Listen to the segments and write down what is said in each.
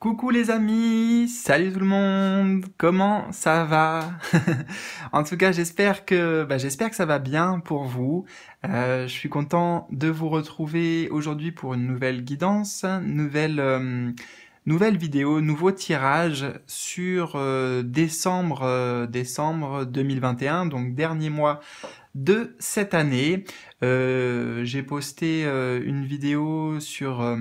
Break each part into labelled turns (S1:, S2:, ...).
S1: Coucou les amis, salut tout le monde, comment ça va? En tout cas, j'espère que bah, j'espère que ça va bien pour vous. Euh, je suis content de vous retrouver aujourd'hui pour une nouvelle guidance, nouvelle euh, nouvelle vidéo, nouveau tirage sur euh, décembre décembre 2021, donc dernier mois de cette année. Euh, j'ai posté euh, une vidéo sur euh,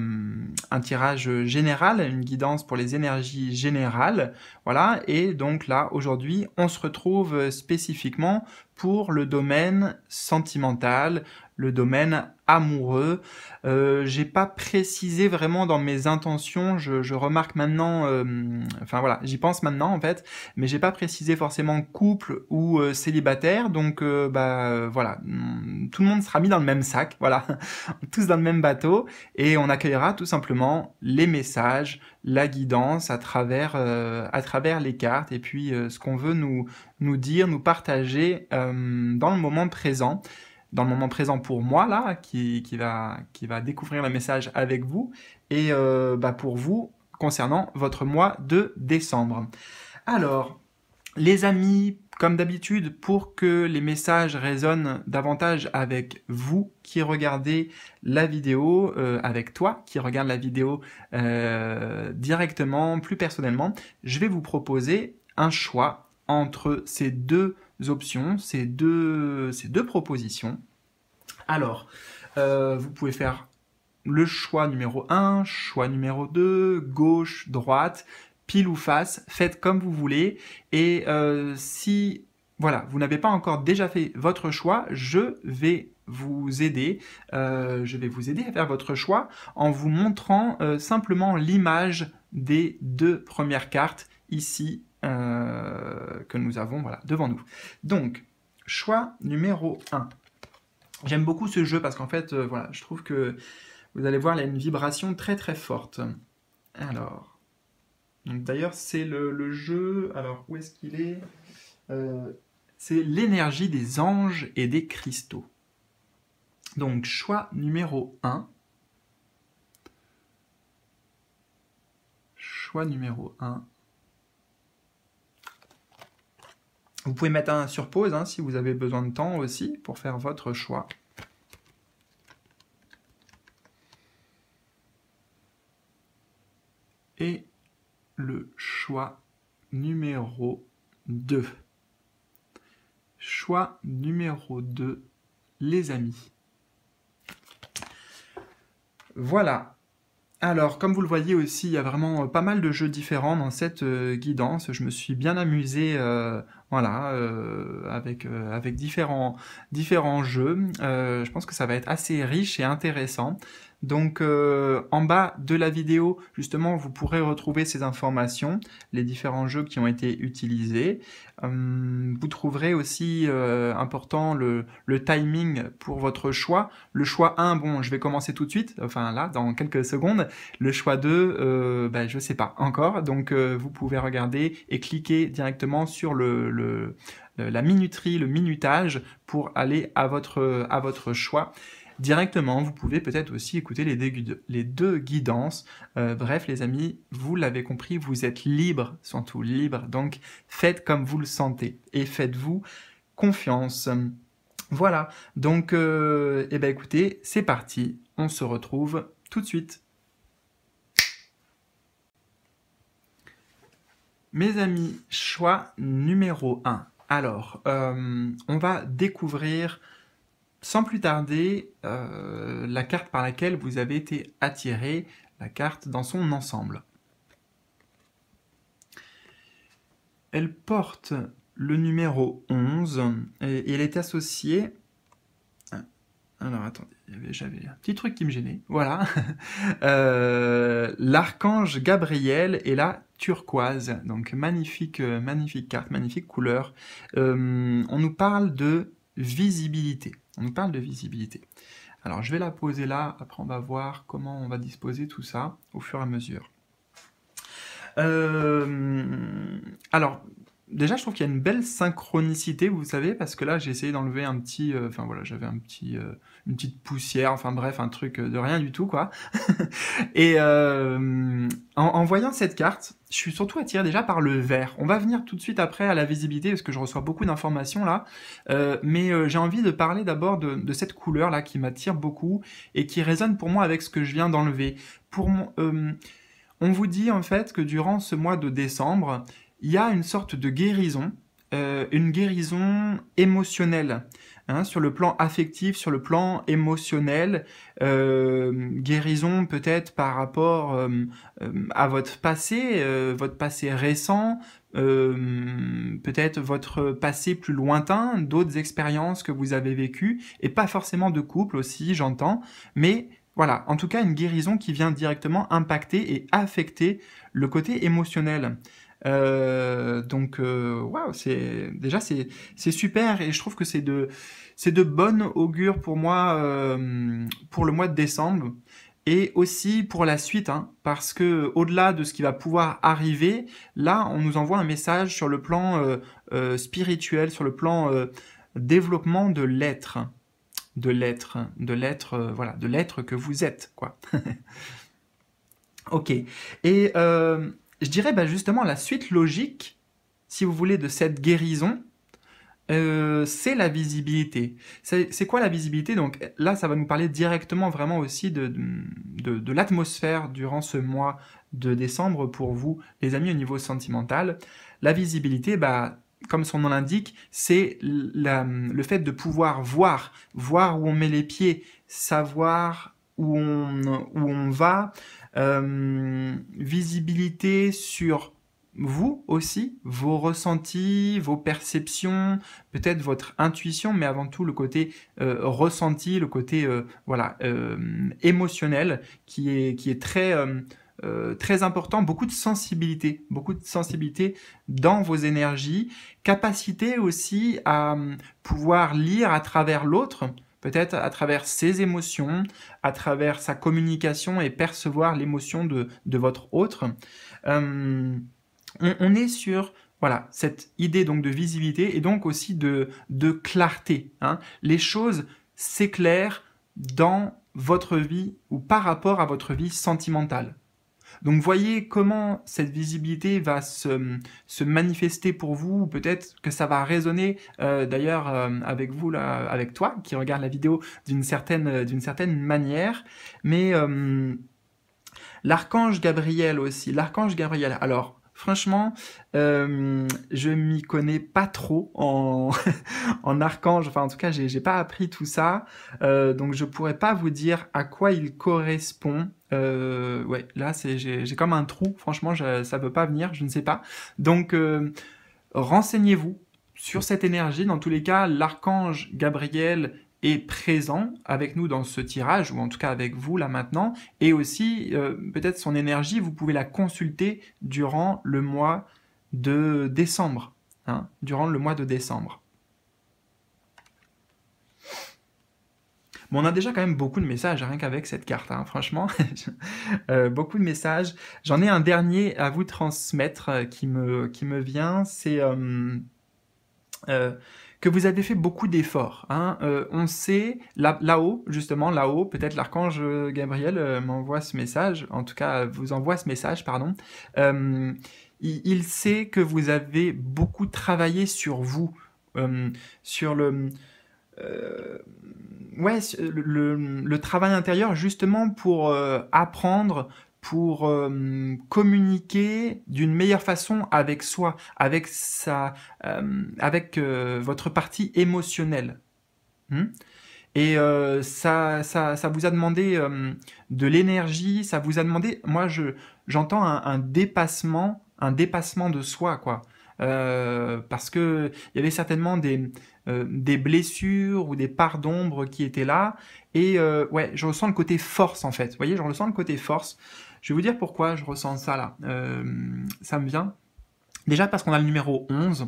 S1: un tirage général, une guidance pour les énergies générales. Voilà, et donc là, aujourd'hui, on se retrouve spécifiquement pour le domaine sentimental, le domaine amoureux. Euh, j'ai pas précisé vraiment dans mes intentions. Je, remarque maintenant, enfin voilà, j'y pense maintenant en fait, mais j'ai pas précisé forcément couple ou célibataire. Donc bah voilà, tout le monde sera mis dans le même sac, voilà, tous dans le même bateau, et on accueillera tout simplement les messages, la guidance à travers à travers les cartes. Et puis ce qu'on veut nous nous dire, nous partager dans le moment présent. Dans le moment présent pour moi, là, qui, qui, va, qui va découvrir le message avec vous, et euh, bah, pour vous, concernant votre mois de décembre. Alors, les amis, comme d'habitude, pour que les messages résonnent davantage avec vous qui regardez la vidéo, euh, avec toi qui regarde la vidéo euh, directement, plus personnellement, je vais vous proposer un choix entre ces deux options, ces deux, propositions. Alors, euh, vous pouvez faire le choix numéro 1, choix numéro 2, gauche, droite, pile ou face, faites comme vous voulez. Et euh, si voilà, vous n'avez pas encore déjà fait votre choix, je vais vous aider. Euh, je vais vous aider à faire votre choix en vous montrant simplement l'image des deux premières cartes ici euh, que nous avons devant nous. Donc, choix numéro 1. J'aime beaucoup ce jeu parce qu'en fait, euh, voilà, je trouve que vous allez voir, il y a une vibration très très forte. Alors, d'ailleurs, c'est le, jeu. Alors, où est-ce qu'il est, euh, C'est l'énergie des anges et des cristaux. Donc, choix numéro 1. Choix numéro 1. Vous pouvez mettre un sur pause hein, si vous avez besoin de temps aussi pour faire votre choix. Et le choix numéro 2. Choix numéro 2, les amis. Voilà, alors, comme vous le voyez aussi, il y a vraiment euh, pas mal de jeux différents dans cette euh, guidance. Je me suis bien amusé, euh, voilà, avec, avec différents, différents jeux. je pense que ça va être assez riche et intéressant. Donc euh, en bas de la vidéo, justement, vous pourrez retrouver ces informations, les différents jeux qui ont été utilisés. Euh, vous trouverez aussi euh, important le, timing pour votre choix. Le choix 1, bon, je vais commencer tout de suite, enfin là, dans quelques secondes. Le choix 2, ben, je sais pas encore. Donc vous pouvez regarder et cliquer directement sur le, la minuterie, le minutage pour aller à votre, à votre choix directement. Vous pouvez peut-être aussi écouter les, deux guidances. Euh, bref, les amis, vous l'avez compris, vous êtes libre, surtout libre. Donc, faites comme vous le sentez et faites-vous confiance. Voilà, donc, euh, eh ben, écoutez, c'est parti. On se retrouve tout de suite. Mes amis, choix numéro 1. Alors, euh, on va découvrir sans plus tarder, euh, la carte par laquelle vous avez été attiré, la carte dans son ensemble. Elle porte le numéro 11 et, elle est associée... Alors attendez, j'avais un petit truc qui me gênait. Voilà. Euh, l'archange Gabriel et la turquoise. Donc magnifique, magnifique carte, magnifique couleur. Euh, on nous parle de visibilité. On parle de visibilité. Alors je vais la poser là, après on va voir comment on va disposer tout ça au fur et à mesure. Euh, alors, déjà, je trouve qu'il y a une belle synchronicité, vous savez, parce que là, j'ai essayé d'enlever un petit, euh, enfin voilà, j'avais un petit, euh, une petite poussière, enfin bref, un truc de rien du tout, quoi. Et euh, en, voyant cette carte, je suis surtout attiré déjà par le vert. On va venir tout de suite après à la visibilité, parce que je reçois beaucoup d'informations là, mais j'ai envie de parler d'abord de, cette couleur là qui m'attire beaucoup et qui résonne pour moi avec ce que je viens d'enlever. Pour mon, on vous dit en fait que durant ce mois de décembre, il y a une sorte de guérison, euh, une guérison émotionnelle. Hein, sur le plan affectif, sur le plan émotionnel, euh, guérison peut-être par rapport euh, à votre passé, votre passé récent, peut-être votre passé plus lointain, d'autres expériences que vous avez vécues, et pas forcément de couple aussi, j'entends, mais voilà, en tout cas une guérison qui vient directement impacter et affecter le côté émotionnel. Euh, donc, euh, waouh, c'est déjà c'est super et je trouve que c'est de c'est de bonne augure pour moi euh, pour le mois de décembre et aussi pour la suite, hein, parce que au-delà de ce qui va pouvoir arriver, là, on nous envoie un message sur le plan spirituel, sur le plan développement de l'être, de l'être, de l'être, voilà, de l'être que vous êtes, quoi. ok. Et je dirais bah, justement la suite logique, si vous voulez, de cette guérison, euh, c'est la visibilité. C'est quoi la visibilité? Donc là, ça va nous parler directement vraiment aussi de, de, l'atmosphère durant ce mois de décembre pour vous, les amis, au niveau sentimental. La visibilité, bah, comme son nom l'indique, c'est le fait de pouvoir voir, voir où on met les pieds, savoir où on, où on va, euh, visibilité sur vous aussi, vos ressentis, vos perceptions, peut-être votre intuition, mais avant tout le côté euh, ressenti, le côté euh, voilà émotionnel qui est qui est très très important, beaucoup de sensibilité, beaucoup de sensibilité dans vos énergies, capacité aussi à pouvoir lire à travers l'autre, peut-être à travers ses émotions, à travers sa communication et percevoir l'émotion de, votre autre. Euh, on, est sur voilà cette idée donc de visibilité et donc aussi de, clarté. Hein. Les choses s'éclairent dans votre vie ou par rapport à votre vie sentimentale. Donc voyez comment cette visibilité va se, manifester pour vous, peut-être que ça va résonner euh, d'ailleurs euh, avec vous, avec toi qui regarde la vidéo d'une certaine, certaine manière. Mais euh, l'archange Gabriel aussi, l'archange Gabriel, alors Franchement, euh, je m'y connais pas trop en, en archange. Enfin, en tout cas, j'ai pas appris tout ça, euh, donc je pourrais pas vous dire à quoi il correspond. Euh, ouais, là, j'ai comme un trou. Franchement, je, ça veut pas venir, je ne sais pas. Donc, renseignez-vous sur cette énergie. Dans tous les cas, l'archange Gabriel est présent avec nous dans ce tirage, ou en tout cas avec vous là maintenant, et aussi euh, peut-être son énergie, vous pouvez la consulter durant le mois de décembre. Hein, durant le mois de décembre. Bon, on a déjà quand même beaucoup de messages, rien qu'avec cette carte, hein, franchement. euh, beaucoup de messages. J'en ai un dernier à vous transmettre euh, qui, me, qui me vient. C'est... que vous avez fait beaucoup d'efforts. Hein. Euh, on sait, là-haut, justement, là-haut, peut-être l'archange Gabriel euh, m'envoie ce message, en tout cas vous envoie ce message, pardon. Euh, il, sait que vous avez beaucoup travaillé sur vous, sur le... ouais, le, travail intérieur justement pour apprendre, pour euh, communiquer d'une meilleure façon avec soi, avec sa, euh, avec euh, votre partie émotionnelle. Hmm? Et ça, ça, ça, vous a demandé de l'énergie, ça vous a demandé, moi je j'entends un, un, dépassement, un dépassement de soi quoi. parce que il y avait certainement des, des blessures ou des parts d'ombre qui étaient là. Et ouais, je ressens le côté force en fait. Vous voyez, je ressens le côté force. Je vais vous dire pourquoi je ressens ça là. Euh, ça me vient déjà parce qu'on a le numéro 11.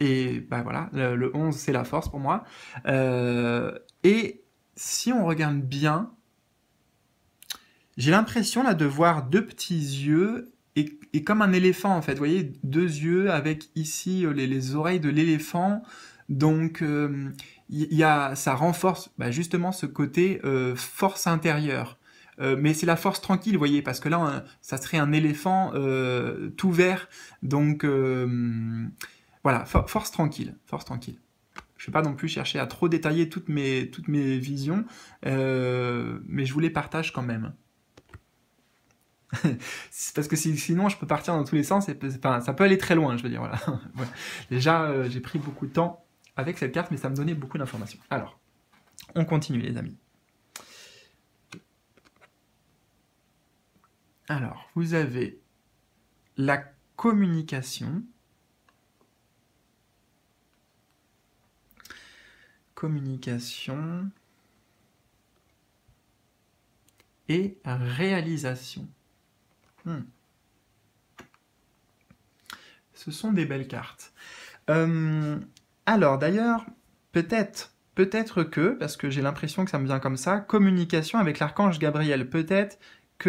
S1: Et bah voilà, le, 11 c'est la force pour moi. Euh, et si on regarde bien, j'ai l'impression là de voir deux petits yeux et comme un éléphant en fait. Vous voyez, deux yeux avec ici les, les oreilles de l'éléphant. Donc, y, a, ça renforce bah, justement ce côté force intérieure. Mais c'est la force tranquille, vous voyez, parce que là, ça serait un éléphant tout vert. Donc, voilà, force tranquille, force tranquille. Je ne vais pas non plus chercher à trop détailler toutes mes, toutes mes visions, euh, mais je vous les partage quand même. parce que sinon, je peux partir dans tous les sens et ça peut aller très loin, je veux dire. Voilà. Déjà, euh, j'ai pris beaucoup de temps avec cette carte, mais ça me donnait beaucoup d'informations. Alors, on continue, les amis. Alors, vous avez la communication. communication et réalisation. Hmm. Ce sont des belles cartes. Euh, alors d'ailleurs, peut-être, peut-être que, parce que j'ai l'impression que ça me vient comme ça, communication avec l'archange Gabriel. Peut-être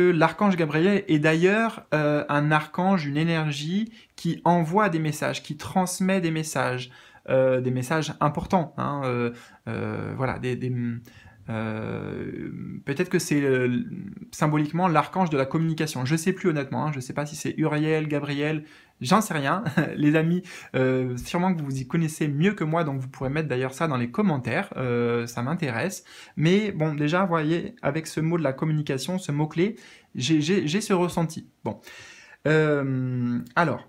S1: l'archange Gabriel est d'ailleurs euh, un archange, une énergie qui envoie des messages, qui transmet des messages. Euh, des messages importants. Hein, euh, voilà, peut-être que c'est symboliquement l'archange de la communication. Je sais plus honnêtement. Hein, je sais pas si c'est Uriel, Gabriel. J'en sais rien. les amis, sûrement que vous y connaissez mieux que moi, donc vous pourrez mettre d'ailleurs ça dans les commentaires. ça m'intéresse. Mais bon, déjà, vous voyez, avec ce mot de la communication, ce mot clé, j'ai ce ressenti. Bon. alors,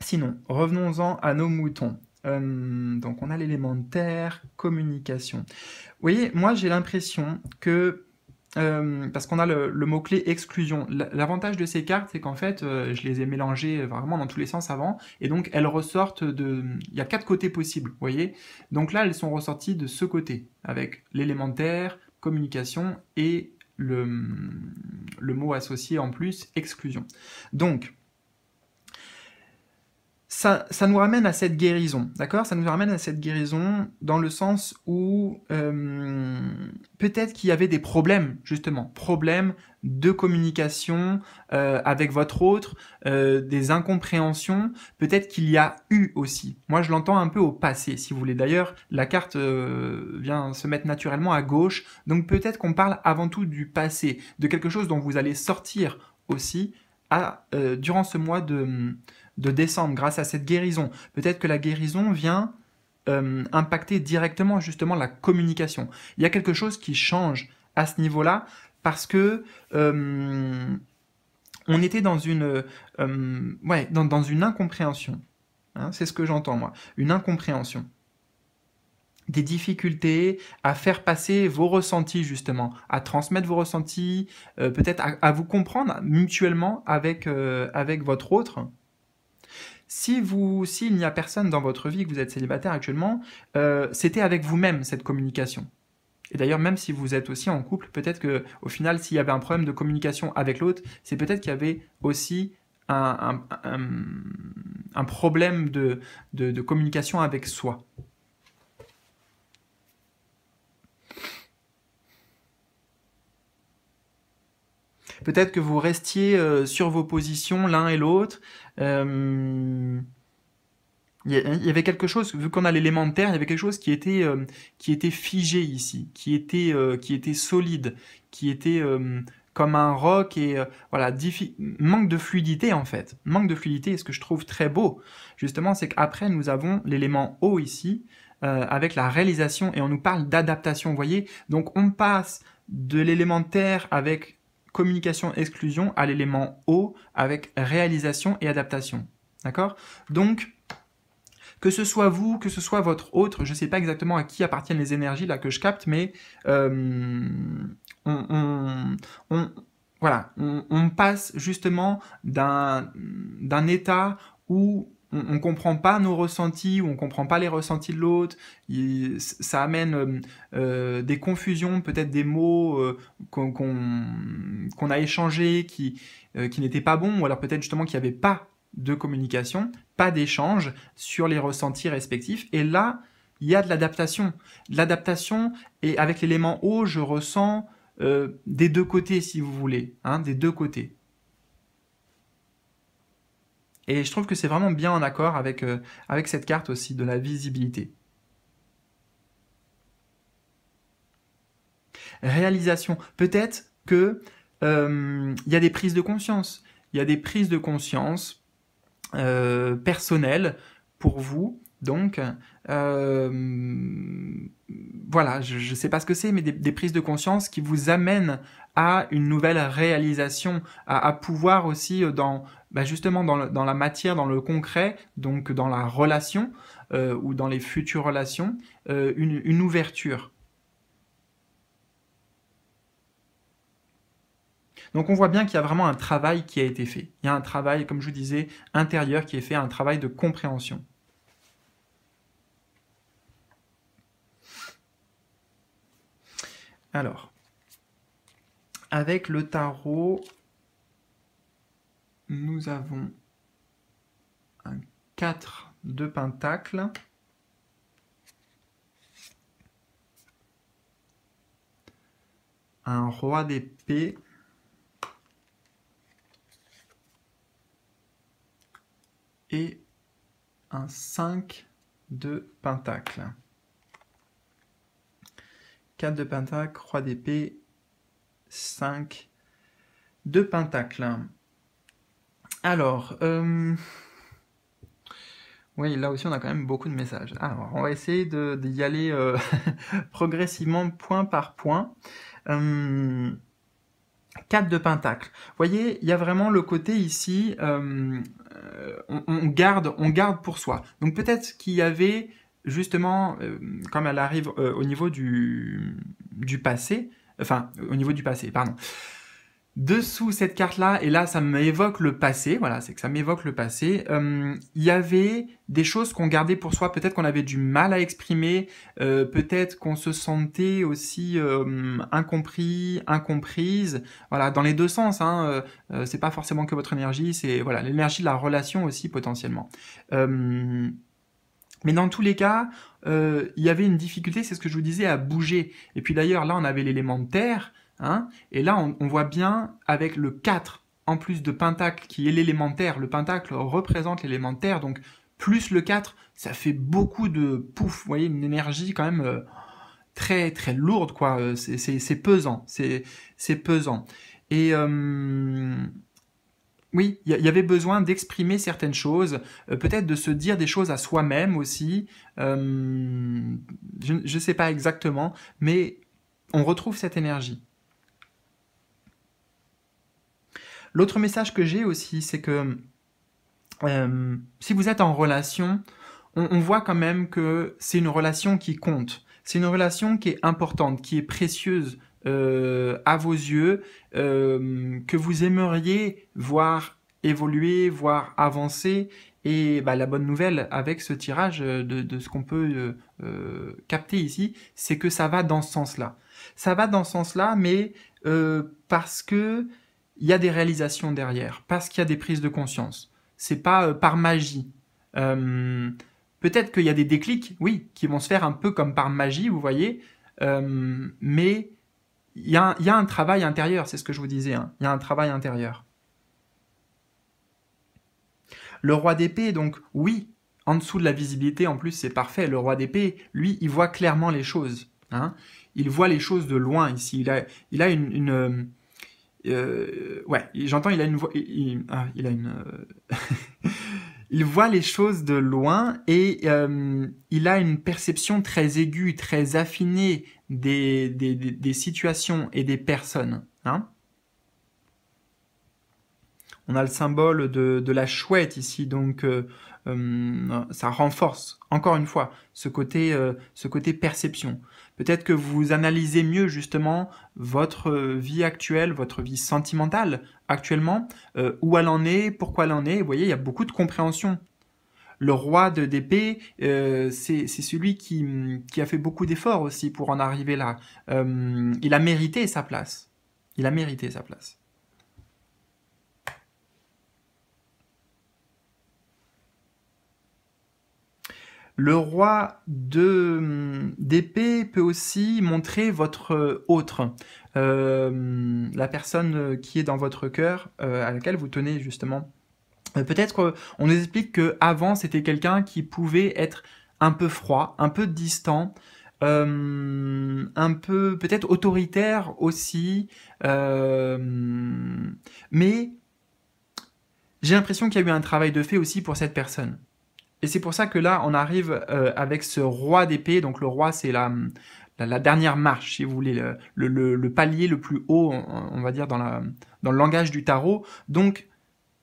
S1: sinon, revenons-en à nos moutons. Euh, donc on a l'élémentaire, communication. Vous voyez, moi j'ai l'impression que, euh, parce qu'on a le, mot-clé exclusion, l'avantage de ces cartes c'est qu'en fait euh, je les ai mélangées vraiment dans tous les sens avant, et donc elles ressortent de... Il y a quatre côtés possibles, vous voyez? Donc là elles sont ressorties de ce côté, avec l'élémentaire, communication et le, le mot associé en plus, exclusion. Donc, ça, nous ramène à cette guérison, d'accord? Ça nous ramène à cette guérison dans le sens où euh, peut-être qu'il y avait des problèmes, justement, problèmes de communication euh, avec votre autre, euh, des incompréhensions, peut-être qu'il y a eu aussi. Moi, je l'entends un peu au passé, si vous voulez. D'ailleurs, la carte vient se mettre naturellement à gauche, donc peut-être qu'on parle avant tout du passé, de quelque chose dont vous allez sortir aussi durant ce mois de de décembre grâce à cette guérison. Peut-être que la guérison vient euh, impacter directement justement la communication. Il y a quelque chose qui change à ce niveau-là parce que euh, on était dans une, euh, ouais, dans, une incompréhension. Hein, c'est ce que j'entends moi, une incompréhension des difficultés à faire passer vos ressentis justement, à transmettre vos ressentis, peut-être à, vous comprendre mutuellement avec, avec votre autre. Si vous, s'il n'y a personne dans votre vie, que vous êtes célibataire actuellement, euh, c'était avec vous-même cette communication. Et d'ailleurs, même si vous êtes aussi en couple, peut-être que au final, s'il y avait un problème de communication avec l'autre, c'est peut-être qu'il y avait aussi un, problème de, communication avec soi. Peut-être que vous restiez euh, sur vos positions l'un et l'autre. Euh, il y avait quelque chose, vu qu'on a l'élémentaire, il y avait quelque chose qui était, euh, qui était figé ici, qui était, qui était solide, qui était comme un roc et voilà, manque de fluidité en fait. Manque de fluidité, et ce que je trouve très beau, justement, c'est qu'après nous avons l'élément eau ici, avec la réalisation, et on nous parle d'adaptation, vous voyez? Donc on passe de l'élémentaire avec communication-exclusion à l'élément O avec réalisation et adaptation. D'accord? Donc, que ce soit vous, que ce soit votre autre, je ne sais pas exactement à qui appartiennent les énergies là que je capte, mais euh, on, voilà, on, passe justement d'un état où on, ne comprend pas nos ressentis ou on comprend pas les ressentis de l'autre. Ça amène euh, euh, des confusions, peut-être des mots euh, qu'on a échangés qui, n'étaient pas bons, ou alors peut-être justement qu'il n'y avait pas de communication, pas d'échange sur les ressentis respectifs. Et là, il y a de l'adaptation. L'adaptation, et avec l'élément haut, je ressens des deux côtés, si vous voulez, hein, des deux côtés. Et je trouve que c'est vraiment bien en accord avec, euh, avec cette carte aussi de la visibilité. Réalisation. Peut-être que euh, il y a des prises de conscience. Il y a des prises de conscience euh, personnelles pour vous. Donc, voilà, je ne sais pas ce que c'est, mais des, prises de conscience qui vous amènent à une nouvelle réalisation, à, pouvoir aussi dans bah, justement dans, la matière, dans le concret, donc dans la relation euh, ou dans les futures relations, euh, une, ouverture. Donc on voit bien qu'il y a vraiment un travail qui a été fait. Il y a un travail, comme je vous disais, intérieur qui est fait, un travail de compréhension. Alors, avec le tarot, nous avons un 4 de pentacle. Un roi d'épée. Et un 5 de pentacle. 4 de pentacle, roi d'épée, 5 de pentacle. Alors, euh, oui, là aussi on a quand même beaucoup de messages. Alors, on va essayer d'y aller euh, progressivement point par point. 4 euh, de pentacle. Vous voyez, il y a vraiment le côté ici, on, garde, on garde pour soi. Donc peut-être qu'il y avait justement, comme elle arrive au niveau du, du passé, enfin au niveau du passé, pardon dessous cette carte-là, et là ça m'évoque le passé, voilà, c'est que ça m'évoque le passé, euh, il y avait des choses qu'on gardait pour soi, peut-être qu'on avait du mal à exprimer, euh, peut-être qu'on se sentait aussi euh, incompris, incomprise, voilà, dans les deux sens, hein, c'est pas forcément que votre énergie, c'est voilà l'énergie de la relation aussi potentiellement. mais dans tous les cas, il y avait une difficulté, c'est ce que je vous disais, à bouger. Et puis d'ailleurs, là, on avait l'élément terre, Hein. et là, on, voit bien avec le 4 en plus de pentacle qui est l'élémentaire, le pentacle représente l'élémentaire, donc plus le 4, ça fait beaucoup de pouf, vous voyez, une énergie quand même euh, très très lourde, quoi. Euh, c'est pesant, c'est pesant. Et euh, oui, il y, avait besoin d'exprimer certaines choses, peut-être de se dire des choses à soi-même aussi. je ne sais pas exactement, mais on retrouve cette énergie. L'autre message que j'ai aussi, c'est que euh, si vous êtes en relation, on, voit quand même que c'est une relation qui compte. C'est une relation qui est importante, qui est précieuse euh, à vos yeux, euh, que vous aimeriez voir évoluer, voir avancer. Et bah, la bonne nouvelle avec ce tirage de, de ce qu'on peut capter ici, c'est que ça va dans ce sens-là. Ça va dans ce sens-là, mais parce que il y a des réalisations derrière, parce qu'il y a des prises de conscience. C'est pas euh, par magie. Euh, peut-être qu'il y a des déclics, oui, qui vont se faire un peu comme par magie, vous voyez, euh, mais il y, a un, travail intérieur, c'est ce que je vous disais, hein. il y a un travail intérieur. Le roi d'épée, donc oui, en dessous de la visibilité, en plus c'est parfait, le roi d'épée, lui, il voit clairement les choses. Hein. Il voit les choses de loin ici, il a, il a une euh, ouais, j'entends, il a une voix, il, ah, euh, il voit les choses de loin et euh, il a une perception très aiguë, très affinée des, situations et des personnes. Hein On a le symbole de, la chouette ici, donc ça renforce encore une fois ce côté perception. Peut-être que vous analysez mieux justement votre vie actuelle, votre vie sentimentale actuellement, euh, où elle en est, pourquoi elle en est. Vous voyez, il y a beaucoup de compréhension. Le roi de d'épée, euh, c'est celui qui, qui, a fait beaucoup d'efforts aussi pour en arriver là. Euh, il a mérité sa place. Il a mérité sa place. Le roi d'épée peut aussi montrer votre autre, euh, la personne qui est dans votre cœur, euh, à laquelle vous tenez justement Peut-être qu'on nous explique que avant c'était quelqu'un qui pouvait être un peu froid, un peu distant, euh, un peu peut-être autoritaire aussi, euh, mais j'ai l'impression qu'il y a eu un travail de fait aussi pour cette personne. Et c'est pour ça que là, on arrive euh, avec ce roi d'épée. Donc le roi, c'est la, dernière marche, si vous voulez, le, palier le plus haut, on, va dire, dans, le langage du tarot. Donc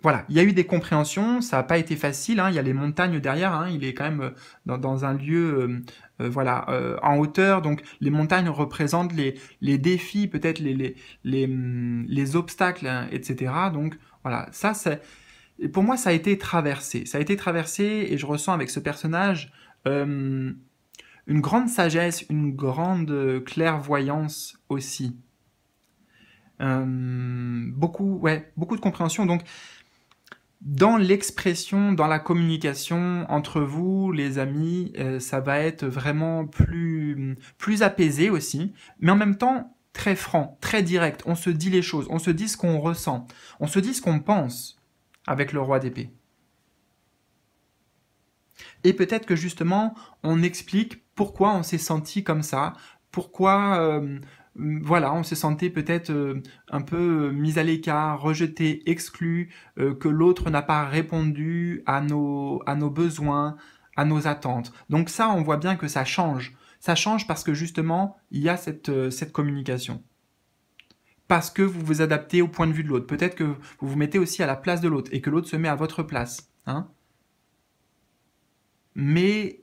S1: voilà, il y a eu des compréhensions, ça n'a pas été facile, hein, il y a les montagnes derrière, hein, il est quand même dans, dans un lieu euh, voilà, en hauteur, donc les montagnes représentent les, défis, peut-être les, hum, les obstacles, hein, etc. Donc voilà, ça c'est pour moi, ça a été traversé. Ça a été traversé et je ressens avec ce personnage euh, une grande sagesse, une grande clairvoyance aussi. Euh, beaucoup, ouais, beaucoup de compréhension. Donc, dans l'expression, dans la communication entre vous, les amis, euh, ça va être vraiment plus, plus apaisé aussi, mais en même temps très franc, très direct. On se dit les choses, on se dit ce qu'on ressent, on se dit ce qu'on pense avec le roi d'épée. Et peut-être que justement, on explique pourquoi on s'est senti comme ça, pourquoi, euh, voilà, on s'est senti peut-être euh, un peu mis à l'écart, rejeté, exclu, euh, que l'autre n'a pas répondu à nos, à nos besoins, à nos attentes. Donc ça, on voit bien que ça change. Ça change parce que justement, il y a cette communication parce que vous vous adaptez au point de vue de l'autre. Peut-être que vous vous mettez aussi à la place de l'autre et que l'autre se met à votre place. Hein Mais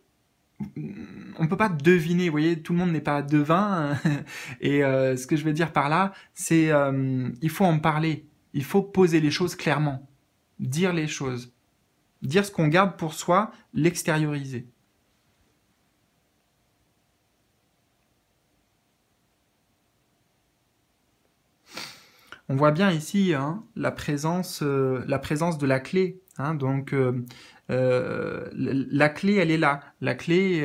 S1: on ne peut pas deviner, vous voyez, tout le monde n'est pas devin. et euh, ce que je veux dire par là, c'est euh, il faut en parler. Il faut poser les choses clairement. Dire les choses. Dire ce qu'on garde pour soi, l'extérioriser. On voit bien ici hein, la, présence, euh, la présence de la clé. Hein, donc euh, euh, la clé, elle est là. La clé,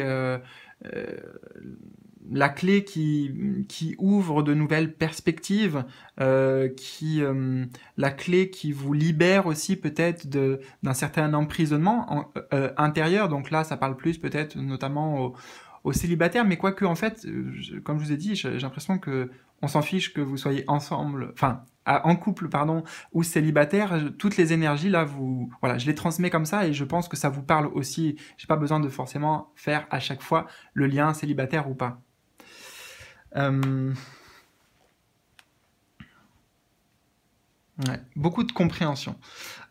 S1: qui, ouvre de nouvelles perspectives, qui, la clé qui vous libère aussi peut-être d'un certain emprisonnement intérieur. Donc là, ça parle plus peut-être notamment aux célibataires, mais quoique en fait, comme je vous ai dit, j'ai l'impression que on s'en fiche que vous soyez ensemble, enfin en couple pardon ou célibataire, toutes les énergies là vous voilà, je les transmets comme ça et je pense que ça vous parle aussi. J'ai pas besoin de forcément faire à chaque fois le lien célibataire ou pas. Euh, beaucoup de compréhension.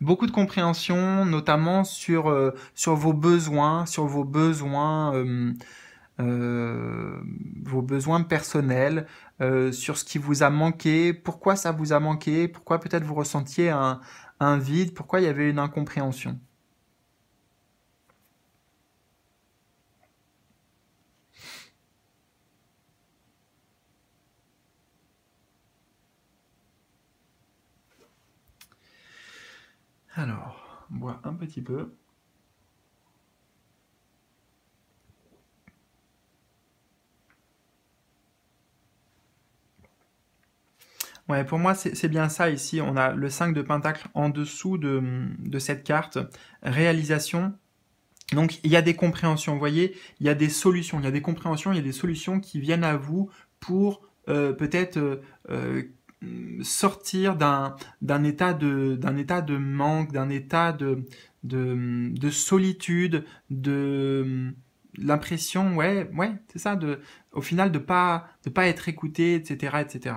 S1: Beaucoup de compréhension, notamment sur, euh, vos besoins, sur vos besoins euh, vos besoins personnels, euh, sur ce qui vous a manqué, pourquoi ça vous a manqué, pourquoi peut-être vous ressentiez un, un vide, pourquoi il y avait une incompréhension? Alors, on boit un petit peu. Ouais, pour moi, c'est bien ça ici. On a le 5 de Pentacle en dessous de, cette carte. Réalisation. Donc, il y a des compréhensions, vous voyez, il y a des solutions, il y a des compréhensions, il y a des solutions qui viennent à vous pour euh, peut-être euh, euh, sortir d'un état, de, état de manque, d'un état de, de, solitude, de l'impression, ouais, ouais, c'est ça, au final, de pas, pas être écouté, etc., etc.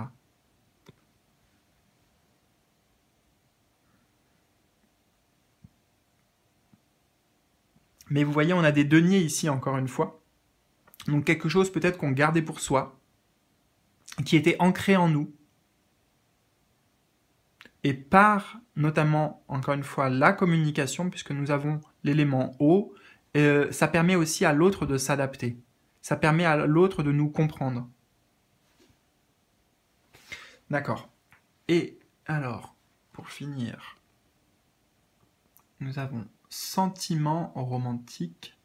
S1: Mais vous voyez, on a des deniers ici, encore une fois. Donc quelque chose peut-être qu'on gardait pour soi, qui était ancré en nous. Et par notamment, encore une fois, la communication, puisque nous avons l'élément eau, euh, ça permet aussi à l'autre de s'adapter. Ça permet à l'autre de nous comprendre. D'accord. Et alors, pour finir, nous avons sentiments romantiques.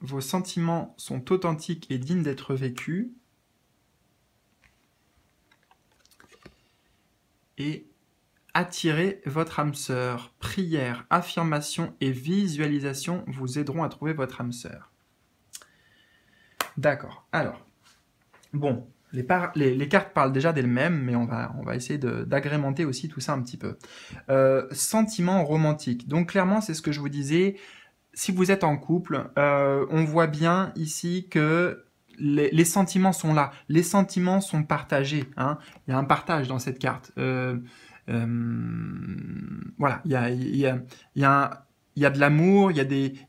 S1: Vos sentiments sont authentiques et dignes d'être vécus. Et attirer votre âme sœur. Prière, affirmation et visualisation vous aideront à trouver votre âme sœur. D'accord. Alors, bon, les, cartes parlent déjà d'elles-mêmes, mais on va, essayer d'agrémenter aussi tout ça un petit peu. Euh, sentiment romantique. Donc clairement, c'est ce que je vous disais. Si vous êtes en couple, euh, on voit bien ici que les, sentiments sont là. Les sentiments sont partagés. Hein. Il y a un partage dans cette carte. Voilà, il y a, de l'amour, il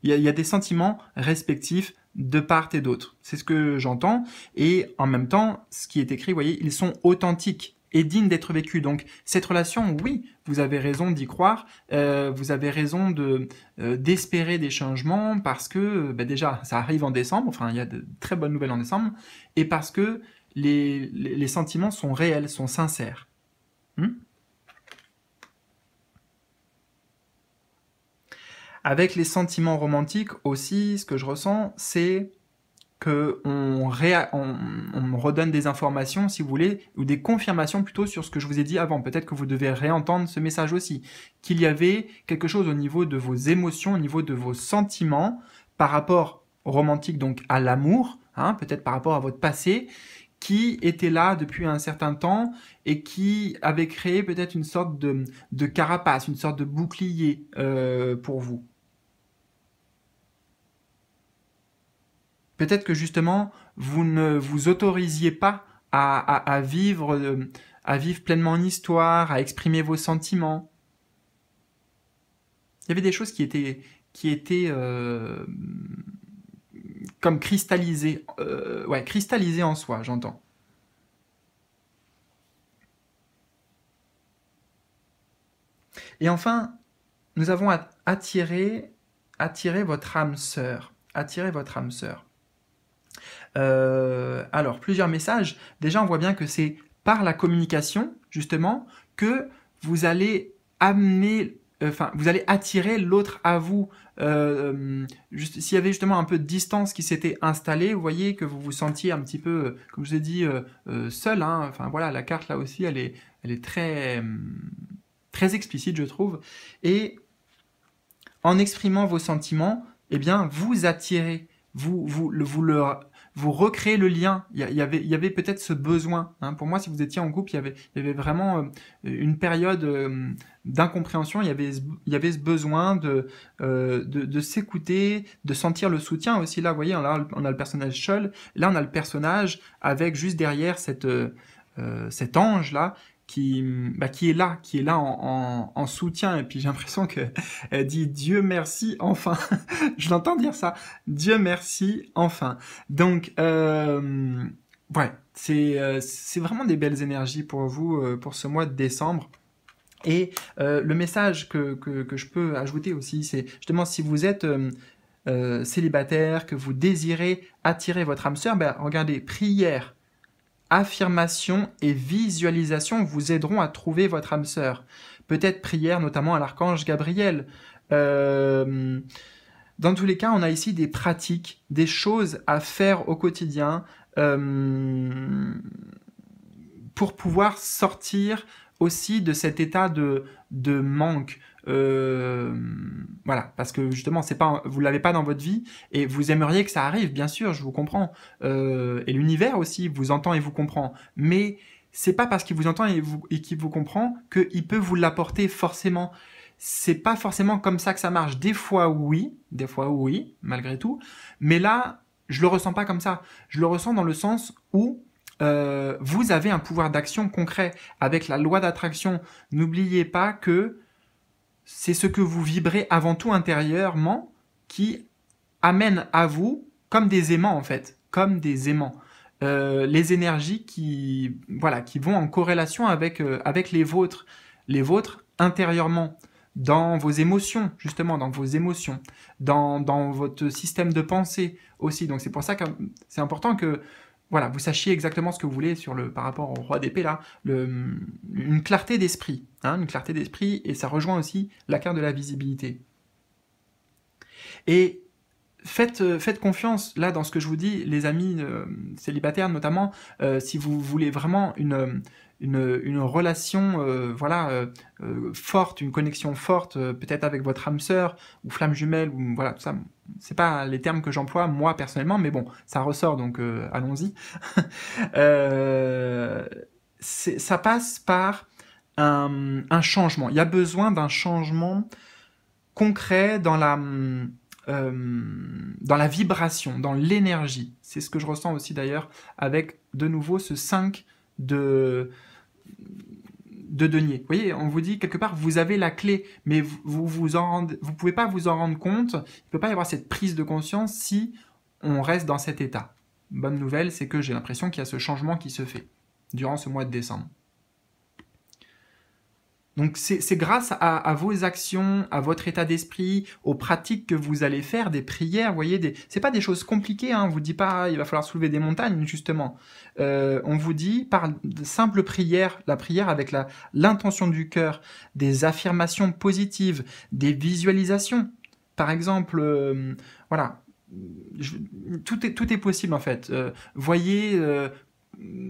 S1: y a des sentiments respectifs de part et d'autre. C'est ce que j'entends. Et en même temps, ce qui est écrit, vous voyez, ils sont authentiques et dignes d'être vécus. Donc cette relation, oui, vous avez raison d'y croire, euh, vous avez raison de euh, d'espérer des changements parce que bah, déjà ça arrive en décembre, enfin il y a de très bonnes nouvelles en décembre, et parce que les, les, sentiments sont réels, sont sincères. Hmm? Avec les sentiments romantiques aussi, ce que je ressens, c'est que on, me redonne des informations, si vous voulez, ou des confirmations plutôt sur ce que je vous ai dit avant. Peut-être que vous devez réentendre ce message aussi, qu'il y avait quelque chose au niveau de vos émotions, au niveau de vos sentiments, par rapport romantique donc à l'amour, hein, peut-être par rapport à votre passé, qui était là depuis un certain temps et qui avait créé peut-être une sorte de, carapace, une sorte de bouclier euh, pour vous. Peut-être que justement, vous ne vous autorisiez pas à, vivre, euh, à vivre pleinement une histoire, à exprimer vos sentiments. Il y avait des choses qui étaient, euh, comme cristallisées, euh, cristallisées en soi, j'entends. Et enfin, nous avons attiré, attiré votre âme sœur. Attiré votre âme sœur. Euh, alors, plusieurs messages. Déjà, on voit bien que c'est par la communication, justement, que vous allez amener, enfin, vous allez attirer l'autre à vous. Euh, s'il y avait justement un peu de distance qui s'était installée, vous voyez que vous vous sentiez un petit peu, comme je vous ai dit, euh, seul. Hein. Enfin voilà, la carte là aussi, elle est, elle est très, très explicite, je trouve. Et en exprimant vos sentiments, eh bien, vous attirez, vous, vous, vous leur vous recréez le lien. Il y, avait, peut-être ce besoin. Hein. Pour moi, si vous étiez en couple, il y avait, vraiment euh, une période euh, d'incompréhension. Il y avait, ce besoin de, euh, de, s'écouter, de sentir le soutien aussi. Là, vous voyez, on a, on a le personnage seul. Là, on a le personnage avec juste derrière cet ange là qui, bah, qui est là, qui est là en, en, soutien. Et puis j'ai l'impression qu'elle dit Dieu merci, enfin. Je l'entends dire ça. Dieu merci, enfin. Donc, euh, ouais, c'est euh, c'est vraiment des belles énergies pour vous euh, pour ce mois de décembre. Et le message que, que, que, je peux ajouter aussi, c'est justement si vous êtes célibataire, que vous désirez attirer votre âme sœur, ben, regardez, prière affirmation et visualisation vous aideront à trouver votre âme sœur. Peut-être prière notamment à l'archange Gabriel. Euh, dans tous les cas, on a ici des pratiques, des choses à faire au quotidien euh, pour pouvoir sortir aussi de cet état de, de manque, euh, voilà, parce que justement, c'est pas, vous l'avez pas dans votre vie et vous aimeriez que ça arrive, bien sûr, je vous comprends. Euh, et l'univers aussi vous entend et vous comprend, mais c'est pas parce qu'il vous entend et, vous, et qu'il vous comprend qu'il peut vous l'apporter forcément. C'est pas forcément comme ça que ça marche. Des fois oui, des fois oui, malgré tout, mais là, je le ressens pas comme ça. Je le ressens dans le sens où euh, vous avez un pouvoir d'action concret avec la loi d'attraction. N'oubliez pas que c'est ce que vous vibrez avant tout intérieurement qui amène à vous comme des aimants en fait, comme des aimants. Euh, les énergies qui voilà qui vont en corrélation avec euh, avec les vôtres, les vôtres intérieurement dans vos émotions justement dans vos émotions, dans dans votre système de pensée aussi. Donc c'est pour ça que c'est important que voilà, vous sachiez exactement ce que vous voulez sur le, par rapport au roi d'épée là, une clarté d'esprit, hein, une clarté d'esprit, et ça rejoint aussi la carte de la visibilité. Et faites, faites confiance là dans ce que je vous dis, les amis célibataires notamment, si vous voulez vraiment une une, relation euh, voilà euh, euh, forte, une connexion forte, peut-être avec votre âme sœur ou flamme jumelle ou voilà tout ça. C'est pas les termes que j'emploie moi personnellement, mais bon, ça ressort donc allons-y. ça passe par un, changement. Il y a besoin d'un changement concret dans la dans la vibration, dans l'énergie. C'est ce que je ressens aussi d'ailleurs avec de nouveau ce 5 de, de denier. Vous voyez, on vous dit quelque part, vous avez la clé, mais vous vous en vous pouvez pas vous en rendre compte. Il ne peut pas y avoir cette prise de conscience si on reste dans cet état. Bonne nouvelle, c'est que j'ai l'impression qu'il y a ce changement qui se fait durant ce mois de décembre. Donc c'est grâce à, vos actions, à votre état d'esprit, aux pratiques que vous allez faire, des prières, vous voyez, c'est pas des choses compliquées, hein, on vous dit pas il va falloir soulever des montagnes, justement. Euh, on vous dit par de simples prières, la prière avec l'intention du cœur, des affirmations positives, des visualisations. Par exemple, euh, voilà, tout, est, tout est possible en fait. Euh, voyez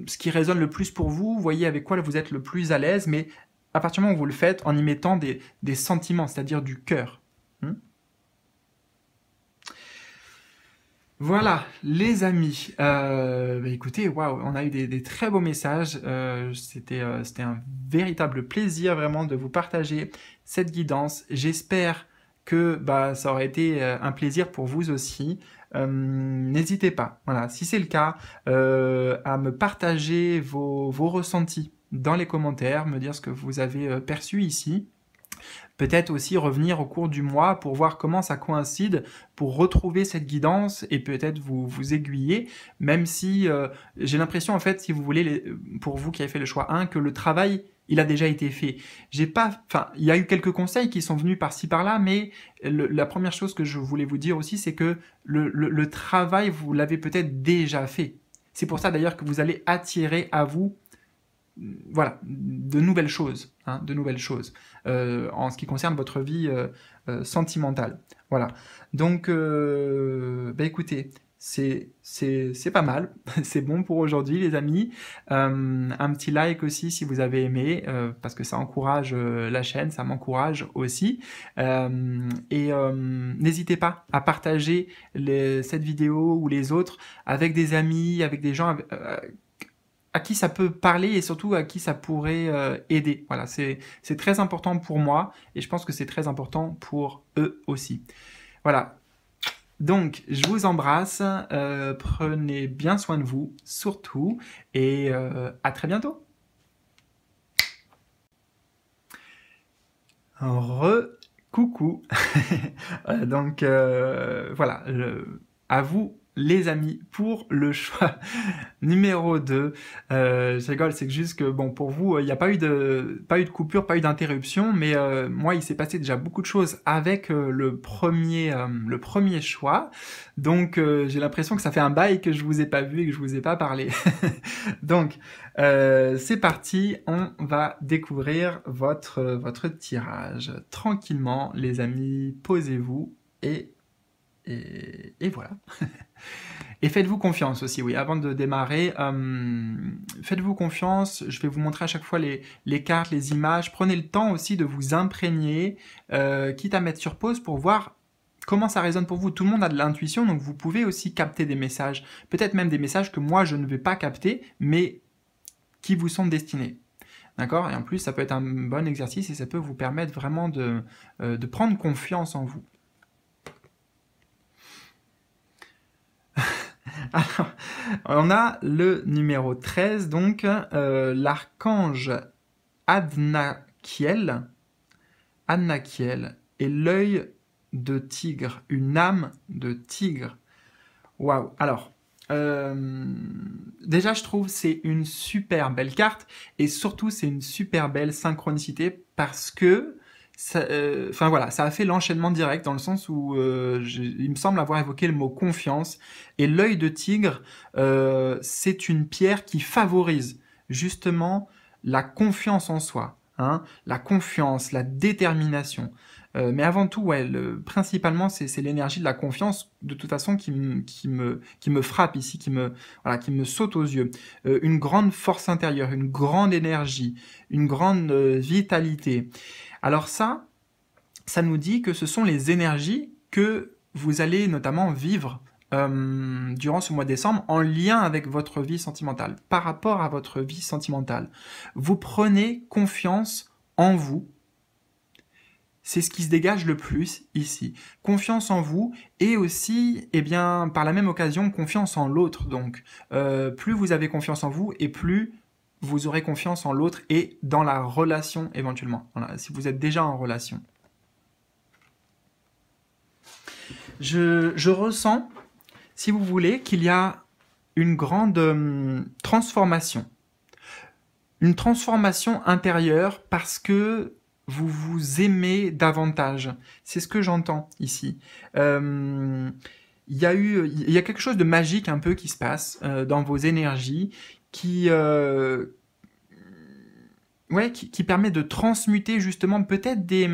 S1: ce qui résonne le plus pour vous, voyez avec quoi vous êtes le plus à l'aise, mais à partir du moment où vous le faites en y mettant des, sentiments, c'est-à-dire du cœur. Hmm voilà, les amis. Euh, bah, écoutez, waouh, on a eu des, très beaux messages. Euh, c'était, euh, c'était un véritable plaisir vraiment de vous partager cette guidance. J'espère que bah, ça aurait été un plaisir pour vous aussi. N'hésitez pas, voilà, si c'est le cas, à me partager vos ressentis dans les commentaires, me dire ce que vous avez euh, perçu ici. Peut-être aussi revenir au cours du mois pour voir comment ça coïncide, pour retrouver cette guidance et peut-être vous, vous aiguiller, même si euh, j'ai l'impression en fait, si vous voulez, pour vous qui avez fait le choix 1, que le travail il a déjà été fait. J'ai pas, enfin, il y a eu quelques conseils qui sont venus par-ci par-là, mais la première chose que je voulais vous dire aussi, c'est que le, le travail, vous l'avez peut-être déjà fait. C'est pour ça d'ailleurs que vous allez attirer à vous voilà, de nouvelles choses, hein, de nouvelles choses euh, en ce qui concerne votre vie euh, euh, sentimentale. Voilà. Donc, bah écoutez, c'est c'est pas mal, c'est bon pour aujourd'hui les amis. un petit like aussi si vous avez aimé, parce que ça encourage la chaîne, ça m'encourage aussi. et n'hésitez pas à partager cette vidéo ou les autres avec des amis, avec des gens à qui ça peut parler et surtout à qui ça pourrait euh, aider. Voilà, c'est très important pour moi et je pense que c'est très important pour eux aussi. Voilà. Donc, je vous embrasse, euh, prenez bien soin de vous, surtout, et euh, à très bientôt. Re coucou. Donc voilà, à vous les amis, pour le choix numéro 2. Euh, je rigole, c'est juste que, bon, pour vous, il n'y a pas eu de, pas eu de coupure, pas eu d'interruption, mais euh, moi, il s'est passé déjà beaucoup de choses avec euh, le, premier, euh, le premier choix. Donc, j'ai l'impression que ça fait un bail que je vous ai pas vu et que je vous ai pas parlé. Donc, c'est parti, on va découvrir votre, votre tirage. Tranquillement, les amis, posez-vous et et, voilà. et faites-vous confiance aussi, oui, avant de démarrer, euh, faites-vous confiance, je vais vous montrer à chaque fois les, cartes, les images, prenez le temps aussi de vous imprégner, euh, quitte à mettre sur pause pour voir comment ça résonne pour vous. Tout le monde a de l'intuition, donc vous pouvez aussi capter des messages, peut-être même des messages que moi je ne vais pas capter, mais qui vous sont destinés. D'accord? Et en plus, ça peut être un bon exercice et ça peut vous permettre vraiment de, euh, de prendre confiance en vous. On a le numéro 13, donc euh, l'archange Adnakiel, Adnakiel et l'œil de tigre, une âme de tigre. Waouh Alors, euh, déjà je trouve c'est une super belle carte et surtout c'est une super belle synchronicité parce que euh, enfin voilà, ça a fait l'enchaînement direct dans le sens où euh, il me semble avoir évoqué le mot confiance. Et l'œil de tigre, euh, c'est une pierre qui favorise justement la confiance en soi, hein, la confiance, la détermination. Mais avant tout, principalement, c'est l'énergie de la confiance, de toute façon, qui, me, frappe ici, qui me, saute aux yeux. Une grande force intérieure, une grande énergie, une grande vitalité. Alors ça, ça nous dit que ce sont les énergies que vous allez notamment vivre euh, durant ce mois de décembre en lien avec votre vie sentimentale, par rapport à votre vie sentimentale. Vous prenez confiance en vous. C'est ce qui se dégage le plus ici. Confiance en vous et aussi, eh bien, par la même occasion, confiance en l'autre. Donc, euh, plus vous avez confiance en vous et plus vous aurez confiance en l'autre et dans la relation éventuellement. si vous êtes déjà en relation. Je, je ressens si vous voulez, qu'il y a une grande euh, transformation. Une transformation intérieure parce que vous vous aimez davantage. C'est ce que j'entends ici. Euh, il y a y a quelque chose de magique un peu qui se passe euh, dans vos énergies qui, ouais, qui, permet de transmuter justement peut-être des,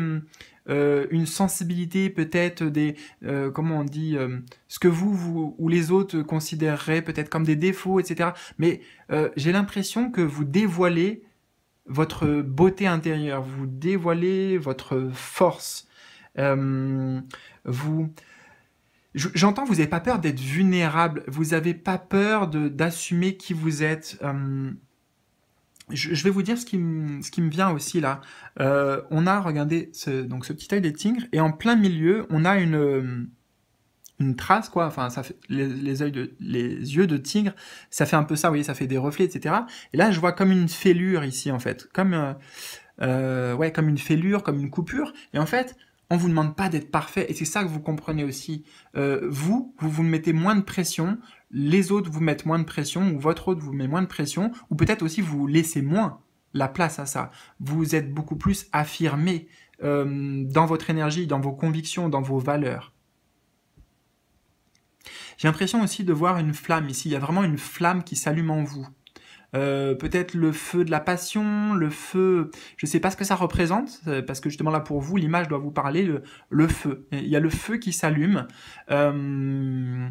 S1: euh, une sensibilité peut-être des euh, comment on dit euh, ce que vous, vous ou les autres considéreraient peut-être comme des défauts etc mais j'ai l'impression que vous dévoilez votre beauté intérieure vous dévoilez votre force. Vous J'entends, vous n'avez pas peur d'être vulnérable, vous n'avez pas peur d'assumer qui vous êtes je, vais vous dire ce qui, me, vient aussi là. Euh, on a regardé ce, donc ce petit œil des tigres et en plein milieu, on a une, euh, trace quoi. Enfin, ça fait les, les, de, les yeux de tigre, ça fait un peu ça. Vous voyez, ça fait des reflets, etc. Et là, je vois comme une fêlure ici en fait, comme euh, euh ouais, comme une fêlure, comme une coupure. Et en fait, on vous demande pas d'être parfait et c'est ça que vous comprenez aussi. Euh, vous, vous vous mettez moins de pression, les autres vous mettent moins de pression ou votre autre vous met moins de pression ou peut-être aussi vous laissez moins la place à ça. Vous êtes beaucoup plus affirmé euh, dans votre énergie, dans vos convictions, dans vos valeurs. J'ai l'impression aussi de voir une flamme ici. Il y a vraiment une flamme qui s'allume en vous. Euh, peut-être le feu de la passion, le feu, je ne sais pas ce que ça représente, euh, parce que justement là pour vous, l'image doit vous parler, le, feu. Il y a le feu qui s'allume. Euh,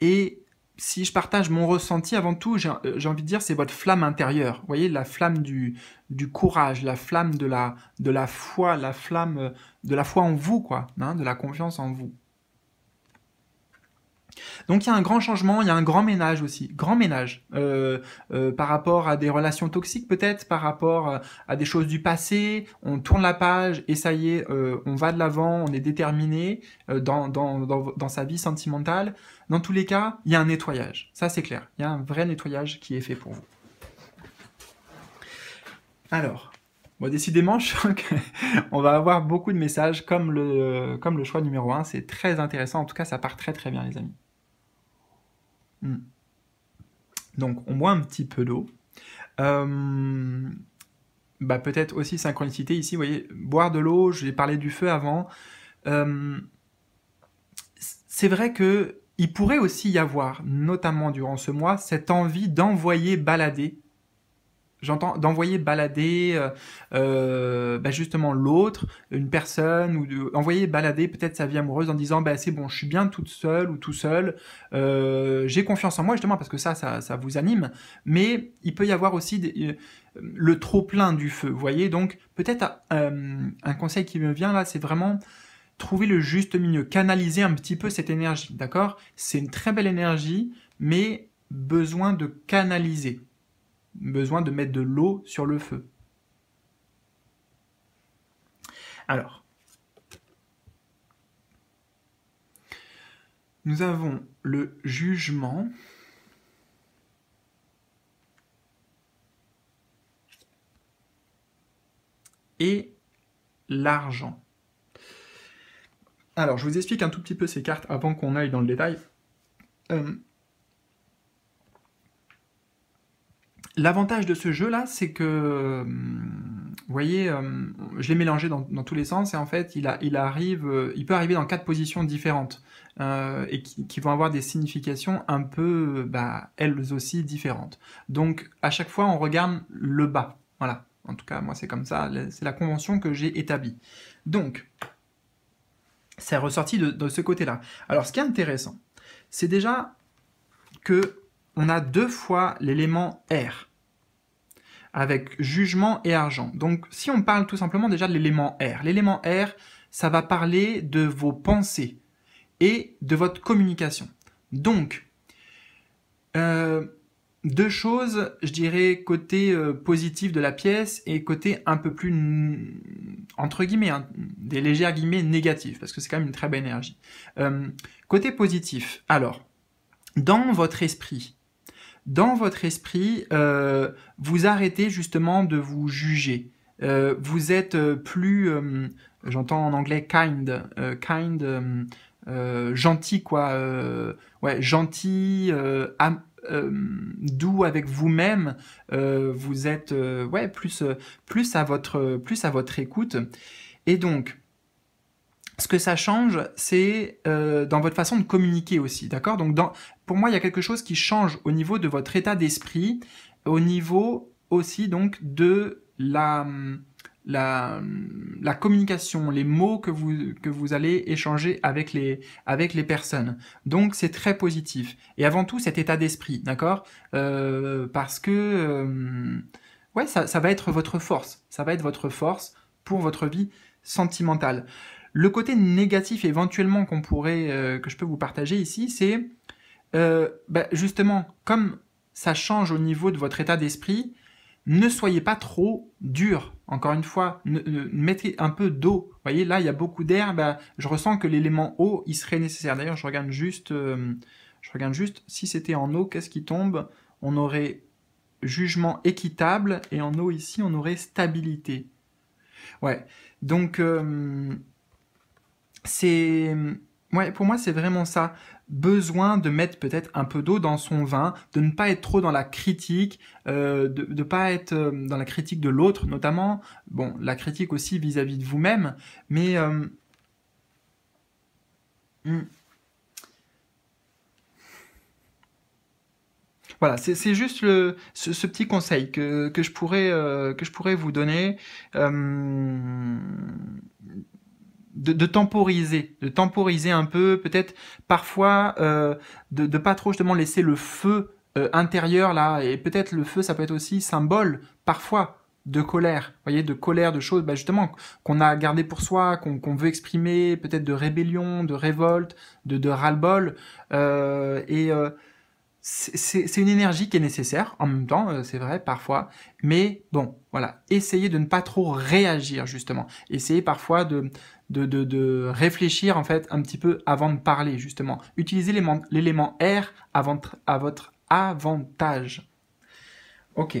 S1: et si je partage mon ressenti, avant tout, j'ai envie de dire, c'est votre flamme intérieure. Vous voyez, la flamme du, courage, la flamme de la, de la foi, la flamme de la foi en vous, quoi, hein, de la confiance en vous. Donc il y a un grand changement, il y a un grand ménage aussi, grand ménage euh, euh, par rapport à des relations toxiques peut-être, par rapport euh, à des choses du passé. On tourne la page et ça y est, on va de l'avant, on est déterminé dans, sa vie sentimentale. Dans tous les cas, il y a un nettoyage, ça c'est clair. Il y a un vrai nettoyage qui est fait pour vous. Alors, décidément, je qu'on va avoir beaucoup de messages comme le, comme le choix numéro 1. C'est très intéressant. En tout cas, ça part très très bien, les amis. Hmm. Donc on boit un petit peu d'eau. Euh, bah, peut-être aussi synchronicité ici, vous voyez, boire de l'eau, j'ai parlé du feu avant. Euh, c'est vrai que il pourrait aussi y avoir, notamment durant ce mois, cette envie d'envoyer balader j'entends d'envoyer balader euh, euh, bah, justement l'autre, une personne, ou d'envoyer balader peut-être sa vie amoureuse en disant bah, c'est bon, je suis bien toute seule ou tout seul, euh, j'ai confiance en moi justement parce que ça, ça, vous anime, mais il peut y avoir aussi le trop plein du feu, vous voyez, donc peut-être un conseil qui me vient là, c'est vraiment trouver le juste milieu, canaliser un petit peu cette énergie, d'accord? C'est une très belle énergie, mais besoin de canaliser besoin de mettre de l'eau sur le feu. Alors, nous avons le jugement. Et l'argent. Alors, je vous explique un tout petit peu ces cartes avant qu'on aille dans le détail. Euh, L'avantage de ce jeu-là, c'est que, vous voyez, hum, je l'ai mélangé dans, tous les sens, et en fait, il, arrive, euh, il peut arriver dans quatre positions différentes, euh, et qui, vont avoir des significations un peu, bah, elles aussi, différentes. Donc, à chaque fois, on regarde le bas. Voilà. En tout cas, moi, c'est comme ça, c'est la convention que j'ai établie. Donc, c'est ressorti de, ce côté-là. Alors, ce qui est intéressant, c'est déjà que on a deux fois l'élément R avec jugement et argent. Donc, si on parle tout simplement déjà de l'élément R, l'élément R, ça va parler de vos pensées et de votre communication. Donc, euh, deux choses, je dirais, côté euh, positif de la pièce et côté un peu plus, entre guillemets, hein, des légères guillemets négatifs, parce que c'est quand même une très belle énergie. Euh, côté positif, alors, dans votre esprit, dans votre esprit, euh, vous arrêtez justement de vous juger. vous êtes plus, j'entends en anglais kind, kind, gentil quoi, ouais, gentil, euh, doux avec vous-même, euh, vous êtes euh, ouais plus plus à votre plus à votre écoute. Et donc ce que ça change, c'est dans votre façon de communiquer aussi, d'accord? Donc, pour moi, il y a quelque chose qui change au niveau de votre état d'esprit, au niveau aussi donc de la communication, les mots que vous, allez échanger avec les, personnes. Donc c'est très positif. Et avant tout cet état d'esprit, d'accord? Euh, Parce que euh, ouais, ça va être votre force. Ça va être votre force pour votre vie sentimentale. Le côté négatif éventuellement qu'on pourrait, euh, que je peux vous partager ici, c'est bah, justement comme ça change au niveau de votre état d'esprit, ne soyez pas trop dur. Encore une fois, mettez un peu d'eau. Vous voyez, là, il y a beaucoup d'air. Bah, je ressens que l'élément eau, il serait nécessaire. D'ailleurs, je regarde juste, euh, je regarde juste si c'était en eau, qu'est-ce qui tombe? On aurait jugement équitable et en eau ici, on aurait stabilité. Ouais. Donc, euh, c'est, ouais, pour moi, c'est vraiment ça. Besoin de mettre peut-être un peu d'eau dans son vin, de ne pas être trop dans la critique, euh, de ne pas être euh, dans la critique de l'autre, notamment, bon, la critique aussi vis-à-vis de vous-même, mais... Euh, hmm. Voilà, c'est juste le, ce, petit conseil que, que, je pourrais, que je pourrais vous donner de, temporiser, de temporiser un peu, peut-être parfois euh, de, de pas trop justement laisser le feu euh, intérieur là, et peut-être le feu ça peut être aussi symbole parfois de colère, voyez, de colère, de choses, bah justement qu'on a gardé pour soi, qu'on veut exprimer, peut-être de rébellion, de révolte, de, ras-le-bol, euh, et c'est une énergie qui est nécessaire en même temps, c'est vrai parfois, mais bon, voilà, essayez de ne pas trop réagir justement. Essayez parfois de, de, de, réfléchir en fait un petit peu avant de parler justement. Utilisez l'élément R votre, à votre avantage. Ok.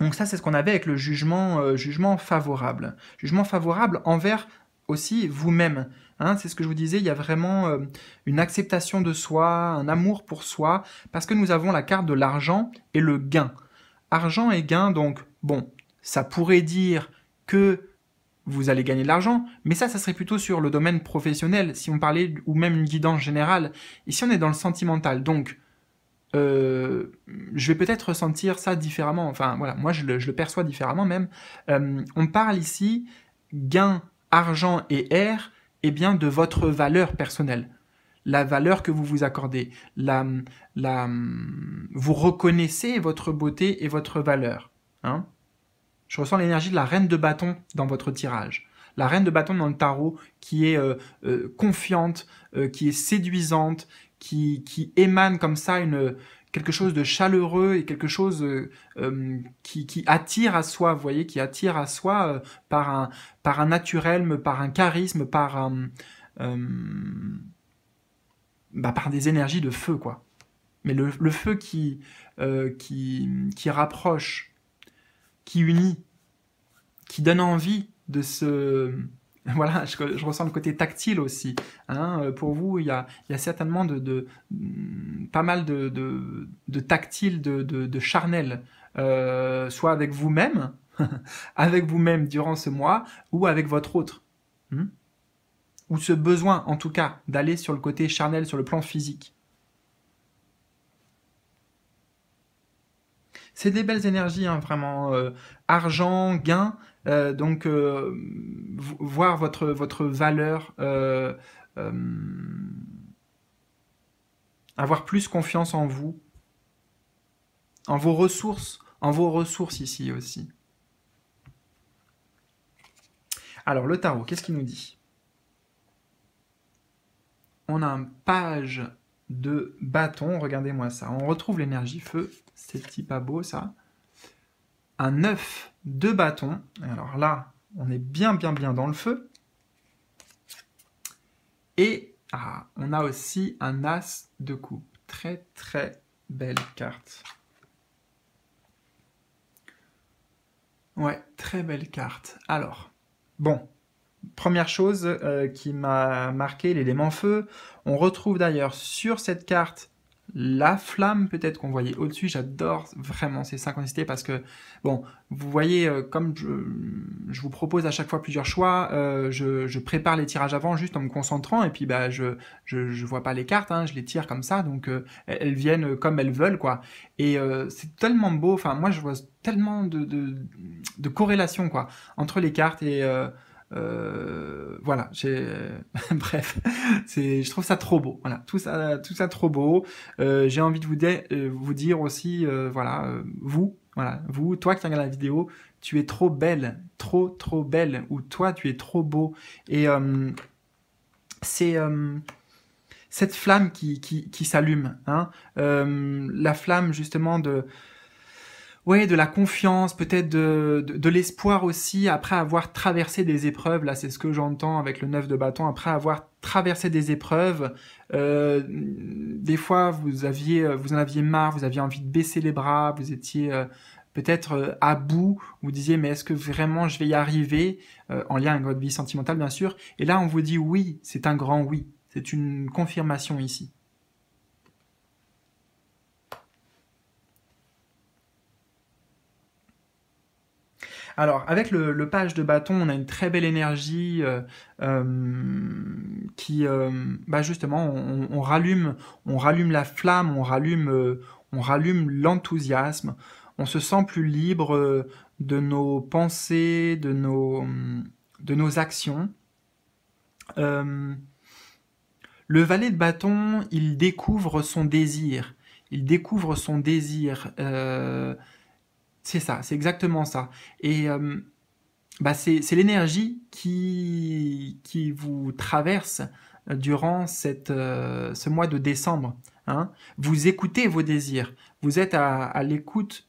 S1: Donc ça c'est ce qu'on avait avec le jugement, euh, jugement favorable. Jugement favorable envers aussi vous-même. Hein, c'est ce que je vous disais, il y a vraiment euh, une acceptation de soi, un amour pour soi, parce que nous avons la carte de l'argent et le gain. Argent et gain, donc, bon, ça pourrait dire que vous allez gagner de l'argent, mais ça, ça serait plutôt sur le domaine professionnel, si on parlait, ou même une guidance générale. Ici, on est dans le sentimental, donc, euh, je vais peut-être ressentir ça différemment, enfin, voilà, moi, je le, perçois différemment même. Euh, on parle ici gain, argent et air, et bien, de votre valeur personnelle. La valeur que vous vous accordez. La, vous reconnaissez votre beauté et votre valeur. Hein Je ressens l'énergie de la reine de bâton dans votre tirage. La reine de bâton dans le tarot qui est euh, euh, confiante, euh, qui est séduisante, qui, qui émane comme ça une, quelque chose de chaleureux et quelque chose qui, qui, attire à soi, vous voyez, qui attire à soi par, un, par un naturel, par un charisme, par, un, bah, par des énergies de feu, quoi. Mais le, le feu qui, qui, qui rapproche, qui unit, qui donne envie de se Voilà, je, ressens le côté tactile aussi. Hein. Pour vous, il y a, certainement de, mm, pas mal de, de, tactile, de, charnel, euh, soit avec vous-même, avec vous-même durant ce mois, ou avec votre autre. Hmm. ou ce besoin, en tout cas, d'aller sur le côté charnel, sur le plan physique. C'est des belles énergies, hein, vraiment. Euh, argent, gain, Euh, donc, euh, voir votre, votre valeur, avoir plus confiance en vous, en vos ressources, en vos ressources ici aussi. Alors, le tarot, qu'est-ce qu'il nous dit? On a un page de bâton, regardez-moi ça. On retrouve l'énergie feu, c'est pas beau ça. Un 9 de bâton. Alors là, on est bien, bien, bien dans le feu. Et ah, on a aussi un as de coupe. Très, très belle carte. Ouais, très belle carte. Alors, bon, première chose euh, qui m'a marqué, l'élément feu. On retrouve d'ailleurs sur cette carte la flamme peut-être qu'on voyait au-dessus. J'adore vraiment ces synchronicités parce que, bon, vous voyez, euh, comme je, vous propose à chaque fois plusieurs choix, euh, je, prépare les tirages avant juste en me concentrant et puis bah, je, je, vois pas les cartes, hein, je les tire comme ça, donc elles viennent comme elles veulent, quoi. Et c'est tellement beau, enfin, moi je vois tellement de, de, de corrélations, quoi, entre les cartes et euh, voilà, j'ai bref, c'est je trouve ça trop beau. Voilà, tout ça tout ça trop beau. Euh, j'ai envie de vous, euh, vous dire aussi voilà, vous, voilà, vous, toi qui regardes la vidéo, tu es trop belle, trop trop belle ou toi tu es trop beau et c'est cette flamme qui qui, qui s'allume hein, la flamme justement de Ouais, de la confiance, peut-être de, de, l'espoir aussi, après avoir traversé des épreuves, là c'est ce que j'entends avec le neuf de bâton, après avoir traversé des épreuves, euh, des fois vous aviez, vous en aviez marre, vous aviez envie de baisser les bras, vous étiez euh, peut-être euh, à bout, vous disiez mais est-ce que vraiment je vais y arriver, en lien avec votre vie sentimentale bien sûr, et là on vous dit oui, c'est un grand oui, c'est une confirmation ici. Alors, avec le, page de bâton, on a une très belle énergie euh, euh, qui, euh, bah justement, on, rallume, on rallume la flamme, on rallume, on rallume l'enthousiasme. On se sent plus libre de nos pensées, de nos, de nos actions. le valet de bâton, il découvre son désir. Il découvre son désir. C'est ça, c'est exactement ça. Et euh, bah c'est l'énergie qui, vous traverse durant cette, euh, ce mois de décembre. Hein. Vous écoutez vos désirs, vous êtes à, l'écoute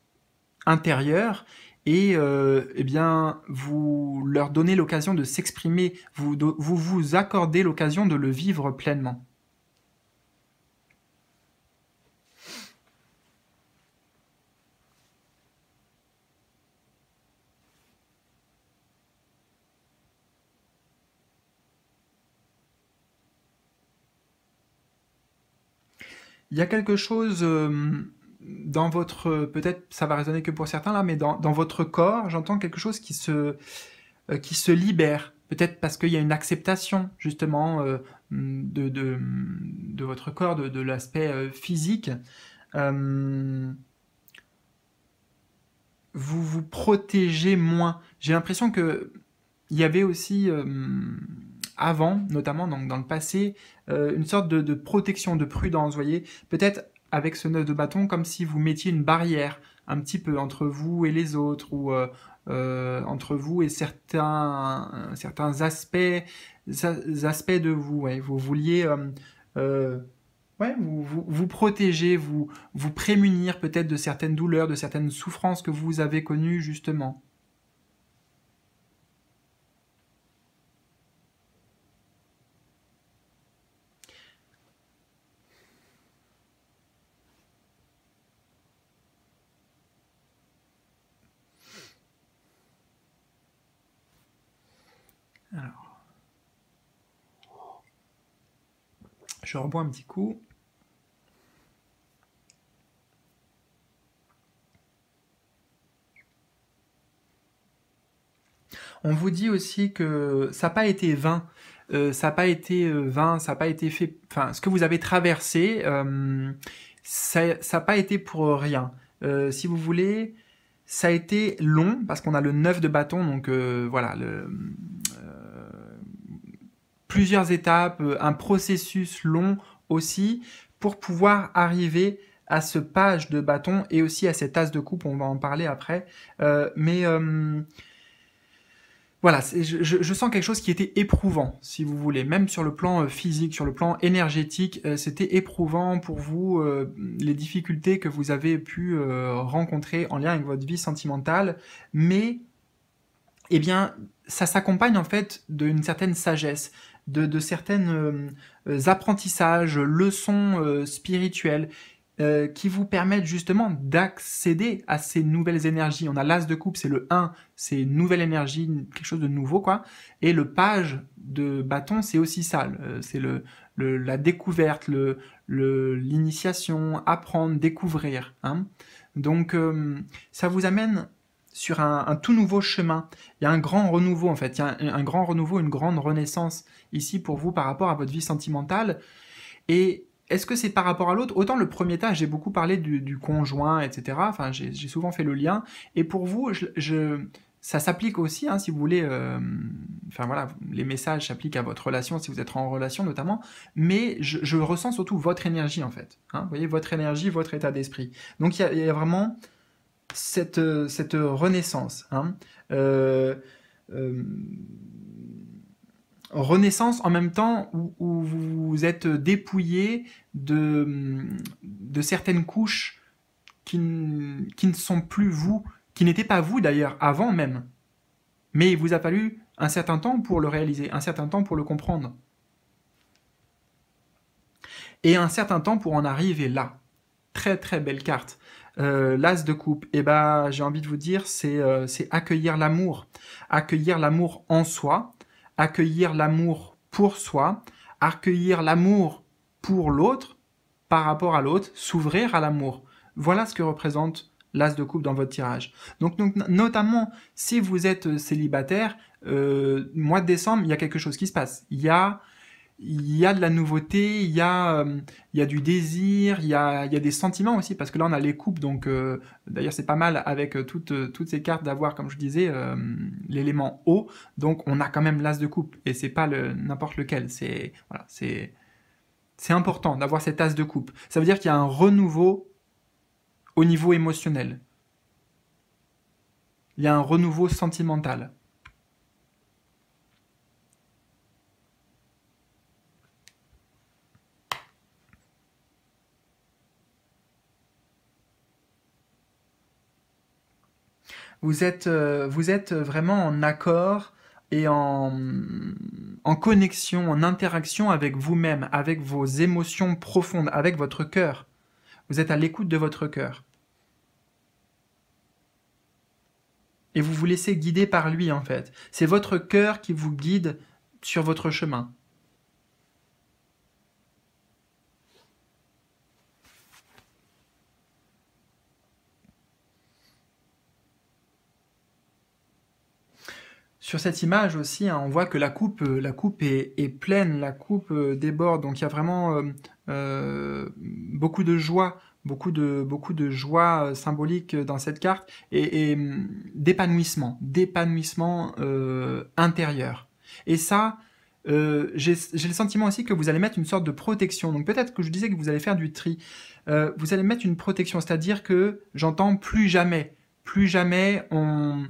S1: intérieure et euh, eh bien vous leur donnez l'occasion de s'exprimer, vous vous accordez l'occasion de le vivre pleinement. Il y a quelque chose euh, dans votre, peut-être ça va résonner que pour certains là, mais dans, votre corps, j'entends quelque chose qui se, euh, qui se libère. Peut-être parce qu'il y a une acceptation justement euh, de, de, votre corps, de, l'aspect physique. vous vous protégez moins. J'ai l'impression que il y avait aussi avant, notamment donc dans le passé, euh, une sorte de, protection, de prudence, voyez, peut-être avec ce nœud de bâton, comme si vous mettiez une barrière un petit peu entre vous et les autres, ou euh, euh, entre vous et certains, certains aspects, aspects de vous. Vous vouliez ouais, vous, vous, vous, protéger, vous, vous prémunir peut-être de certaines douleurs, de certaines souffrances que vous avez connues justement. Je rebois un petit coup. On vous dit aussi que ça n'a pas été vain. Euh, ça n'a pas été euh, vain, ça n'a pas été fait. Enfin, ce que vous avez traversé, euh, ça n'a pas été pour rien. si vous voulez, ça a été long parce qu'on a le 9 de bâton, donc voilà, le, plusieurs étapes, un processus long aussi pour pouvoir arriver à ce page de bâton et aussi à cette as de coupe, on va en parler après. mais voilà, je, sens quelque chose qui était éprouvant, si vous voulez, même sur le plan euh, physique, sur le plan énergétique, euh, c'était éprouvant pour vous euh, les difficultés que vous avez pu rencontrer en lien avec votre vie sentimentale, mais eh bien, ça s'accompagne en fait d'une certaine sagesse, de, de certains apprentissages, leçons spirituelles euh, qui vous permettent justement d'accéder à ces nouvelles énergies. On a l'as de coupe, c'est le 1, c'est une nouvelle énergie, quelque chose de nouveau, quoi. Et le page de bâton, c'est aussi ça. C'est le, la découverte, le, l'initiation, apprendre, découvrir. Hein. Donc, euh, ça vous amène sur un, tout nouveau chemin. Il y a un grand renouveau, en fait. Il y a un, grand renouveau, une grande renaissance ici pour vous par rapport à votre vie sentimentale. Et est-ce que c'est par rapport à l'autre? Autant le premier tas, j'ai beaucoup parlé du, conjoint, etc. Enfin, j'ai souvent fait le lien. Et pour vous, ça s'applique aussi, hein, si vous voulez. Euh, enfin voilà, les messages s'appliquent à votre relation, si vous êtes en relation notamment. Mais je, ressens surtout votre énergie en fait. Hein. vous voyez, votre énergie, votre état d'esprit. Donc il y, a vraiment cette, cette renaissance. Hein. Euh, euh, renaissance en même temps où, vous êtes dépouillé de, de certaines couches qui, qui, ne sont plus vous, qui n'étaient pas vous d'ailleurs avant même. Mais il vous a fallu un certain temps pour le réaliser, un certain temps pour le comprendre. Et un certain temps pour en arriver là. Très très belle carte. Euh, L'as de coupe, eh ben, j'ai envie de vous dire, c'est euh, accueillir l'amour. Accueillir l'amour en soi, accueillir l'amour pour soi, accueillir l'amour pour l'autre, par rapport à l'autre, s'ouvrir à l'amour. Voilà ce que représente l'as de coupe dans votre tirage. Donc, notamment, si vous êtes célibataire, euh, mois de décembre, il y a quelque chose qui se passe. Il y a il y a de la nouveauté, il y a, euh, il y a du désir, il y a, il y a des sentiments aussi, parce que là on a les coupes, donc euh, d'ailleurs c'est pas mal avec euh, toutes, toutes ces cartes d'avoir, comme je disais, l'élément eau, donc on a quand même l'as de coupe, et c'est pas n'importe lequel, c'est voilà, c'est c'est important d'avoir cet as de coupe. Ça veut dire qu'il y a un renouveau au niveau émotionnel. Il y a un renouveau sentimental. Vous êtes, euh, vous êtes vraiment en accord et en, en connexion, en interaction avec vous-même, avec vos émotions profondes, avec votre cœur. Vous êtes à l'écoute de votre cœur. Et vous vous laissez guider par lui, en fait. C'est votre cœur qui vous guide sur votre chemin. Sur cette image aussi, hein, on voit que la coupe, euh, la coupe est, pleine, la coupe euh, déborde, donc il y a vraiment euh, beaucoup de joie, beaucoup de, beaucoup de joie symbolique dans cette carte, et, hum, d'épanouissement, d'épanouissement intérieur. Et ça, j'ai le sentiment aussi que vous allez mettre une sorte de protection. Donc peut-être que je disais que vous allez faire du tri. vous allez mettre une protection, c'est-à-dire que j'entends plus jamais, plus jamais on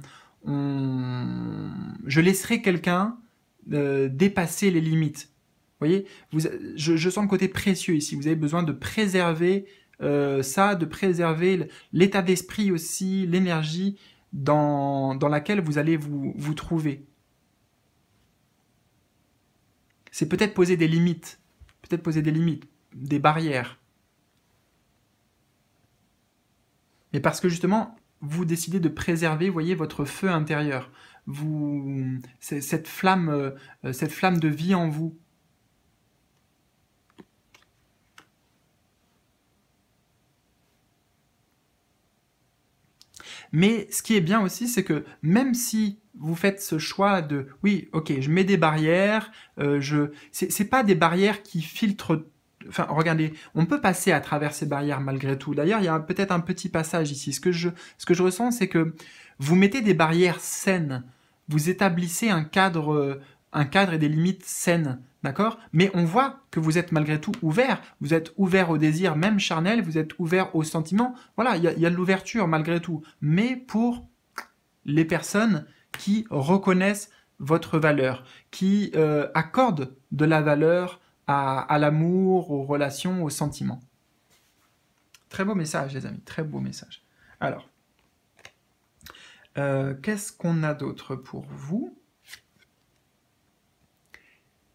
S1: je laisserai quelqu'un euh, dépasser les limites. Vous voyez, je, sens le côté précieux ici. Vous avez besoin de préserver euh, ça, de préserver l'état d'esprit aussi, l'énergie dans, laquelle vous allez vous, vous trouver. C'est peut-être poser des limites, peut-être poser des limites, des barrières. Mais parce que justement, vous décidez de préserver, voyez, votre feu intérieur. Vous, cette flamme, euh, cette flamme de vie en vous. Mais ce qui est bien aussi, c'est que même si vous faites ce choix de, oui, ok, je mets des barrières, euh, je, c'est pas des barrières qui filtrent Enfin, regardez, on peut passer à travers ces barrières malgré tout. D'ailleurs, il y a peut-être un petit passage ici. Ce que je, ce que je ressens, c'est que vous mettez des barrières saines. Vous établissez un cadre, un cadre et des limites saines. D'accord? Mais on voit que vous êtes malgré tout ouvert. Vous êtes ouvert au désir, même charnel. Vous êtes ouvert aux sentiments. Voilà, il y a, de l'ouverture malgré tout. Mais pour les personnes qui reconnaissent votre valeur, qui euh, accordent de la valeur à, l'amour, aux relations, aux sentiments. Très beau message, les amis, très beau message. Alors, euh, qu'est-ce qu'on a d'autre pour vous?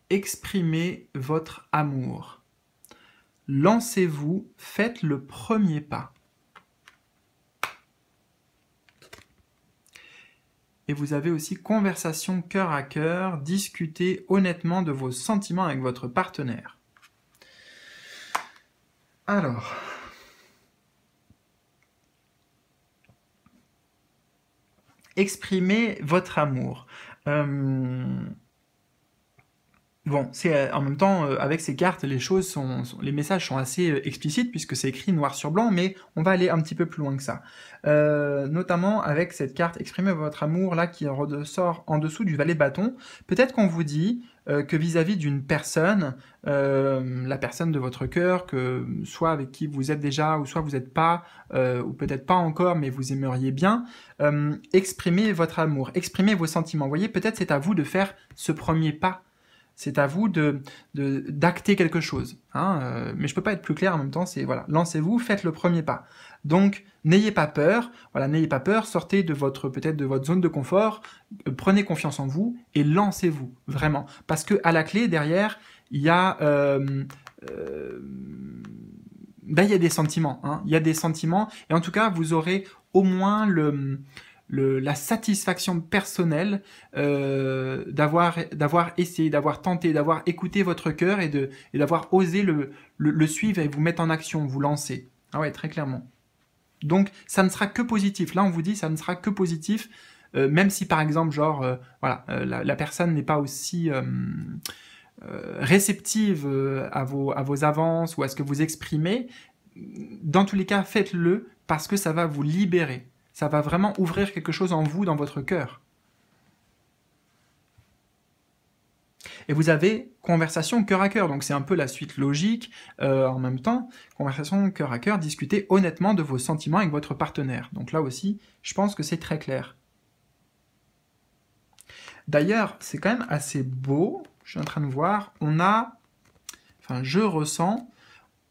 S1: Exprimez votre amour. Lancez-vous, faites le premier pas. Et vous avez aussi conversation cœur à cœur, discutez honnêtement de vos sentiments avec votre partenaire. Alors, exprimez votre amour. Euh, Bon, c'est euh, en même temps euh, avec ces cartes, les choses sont, les messages sont assez euh, explicites puisque c'est écrit noir sur blanc, mais on va aller un petit peu plus loin que ça. notamment avec cette carte exprimez votre amour là qui ressort en dessous du valet bâton. Peut-être qu'on vous dit que vis-à-vis d'une personne, la personne de votre cœur, que soit avec qui vous êtes déjà ou soit vous n'êtes pas, ou peut-être pas encore, mais vous aimeriez bien, exprimez votre amour, exprimez vos sentiments. Vous voyez, peut-être c'est à vous de faire ce premier pas c'est à vous de d'acter quelque chose. Hein, euh, mais je peux pas être plus clair en même temps. C'est voilà, lancez-vous, faites le premier pas. Donc n'ayez pas peur. Voilà, n'ayez pas peur. Sortez de votre peut-être de votre zone de confort. Euh, prenez confiance en vous et lancez-vous vraiment. Parce que à la clé derrière, il y a euh, ben, des sentiments. Hein, il y a des sentiments et en tout cas vous aurez au moins le la satisfaction personnelle euh, d'avoir d'avoir essayé, d'avoir tenté, d'avoir écouté votre cœur et de d'avoir osé le, le, suivre et vous mettre en action, vous lancer. Ah ouais, très clairement. Donc ça ne sera que positif. Là, on vous dit ça ne sera que positif, euh, même si par exemple, genre, euh, voilà, la, la, personne n'est pas aussi réceptive à vos à vos avances ou à ce que vous exprimez. Dans tous les cas, faites-le parce que ça va vous libérer ça va vraiment ouvrir quelque chose en vous, dans votre cœur. Et vous avez conversation cœur à cœur, donc c'est un peu la suite logique euh, en même temps. Conversation cœur à cœur, discuter honnêtement de vos sentiments avec votre partenaire. Donc là aussi, je pense que c'est très clair. D'ailleurs, c'est quand même assez beau. Je suis en train de voir. On a, enfin, je ressens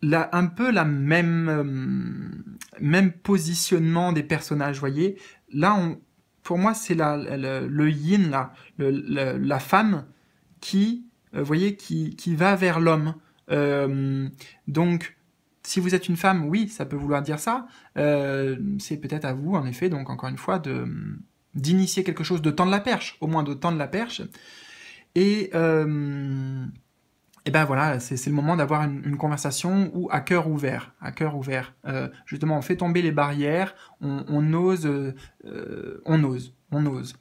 S1: un peu la même, euh, même positionnement des personnages, voyez. Là, on, pour moi, c'est la, le yin, la femme qui, euh, voyez, qui, qui va vers l'homme. Euh, donc, si vous êtes une femme, oui, ça peut vouloir dire ça. c'est peut-être à vous, en effet, donc encore une fois, d'initier quelque chose, de tendre la perche, au moins de tendre la perche. Et et ben voilà, c'est le moment d'avoir une, conversation où à cœur ouvert, à cœur ouvert. Euh, justement, on fait tomber les barrières, on, ose, euh, on ose, on ose.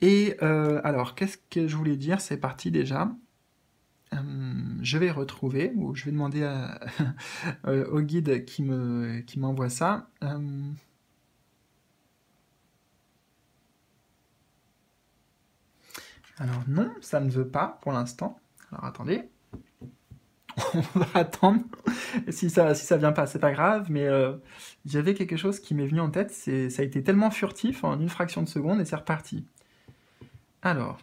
S1: Et euh, alors, qu'est-ce que je voulais dire? C'est parti déjà. je vais retrouver, ou je vais demander au guide qui me qui m'envoie ça. alors non, ça ne veut pas pour l'instant. Alors attendez. on va attendre. si ça, si ça vient pas, c'est pas grave, mais euh, j'avais quelque chose qui m'est venu en tête. C'est, ça a été tellement furtif en une fraction de seconde et c'est reparti. Alors.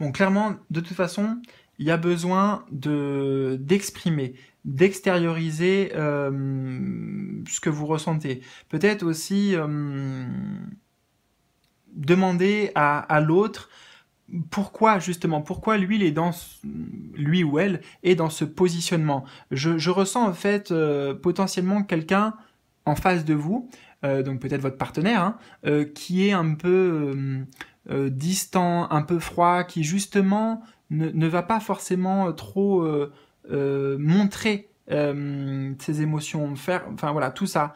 S1: Bon, clairement, de toute façon, il y a besoin de d'exprimer, d'extérioriser euh, ce que vous ressentez. Peut-être aussi euh, demander à, l'autre pourquoi justement, pourquoi lui, il est dans, lui ou elle est dans ce positionnement. Je, ressens en fait euh, potentiellement quelqu'un en face de vous, donc peut-être votre partenaire, hein, qui est un peu distant, un peu froid, qui justement ne, va pas forcément euh, trop euh, euh, montrer ses émotions, faire, enfin voilà, tout ça.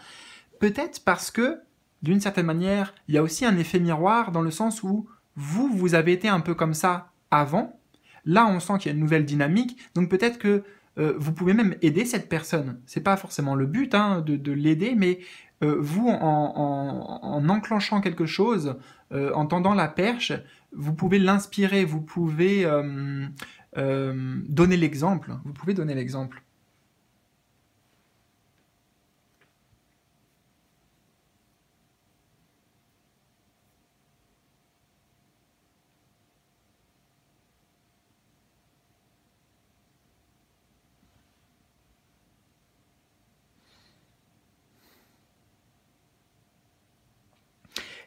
S1: Peut-être parce que d'une certaine manière, il y a aussi un effet miroir dans le sens où vous, vous avez été un peu comme ça avant. Là, on sent qu'il y a une nouvelle dynamique. Donc peut-être que vous pouvez même aider cette personne. C'est pas forcément le but hein, de, l'aider, mais vous, en, enclenchant quelque chose, en tendant la perche, vous pouvez l'inspirer, vous pouvez donner l'exemple. Vous pouvez donner l'exemple.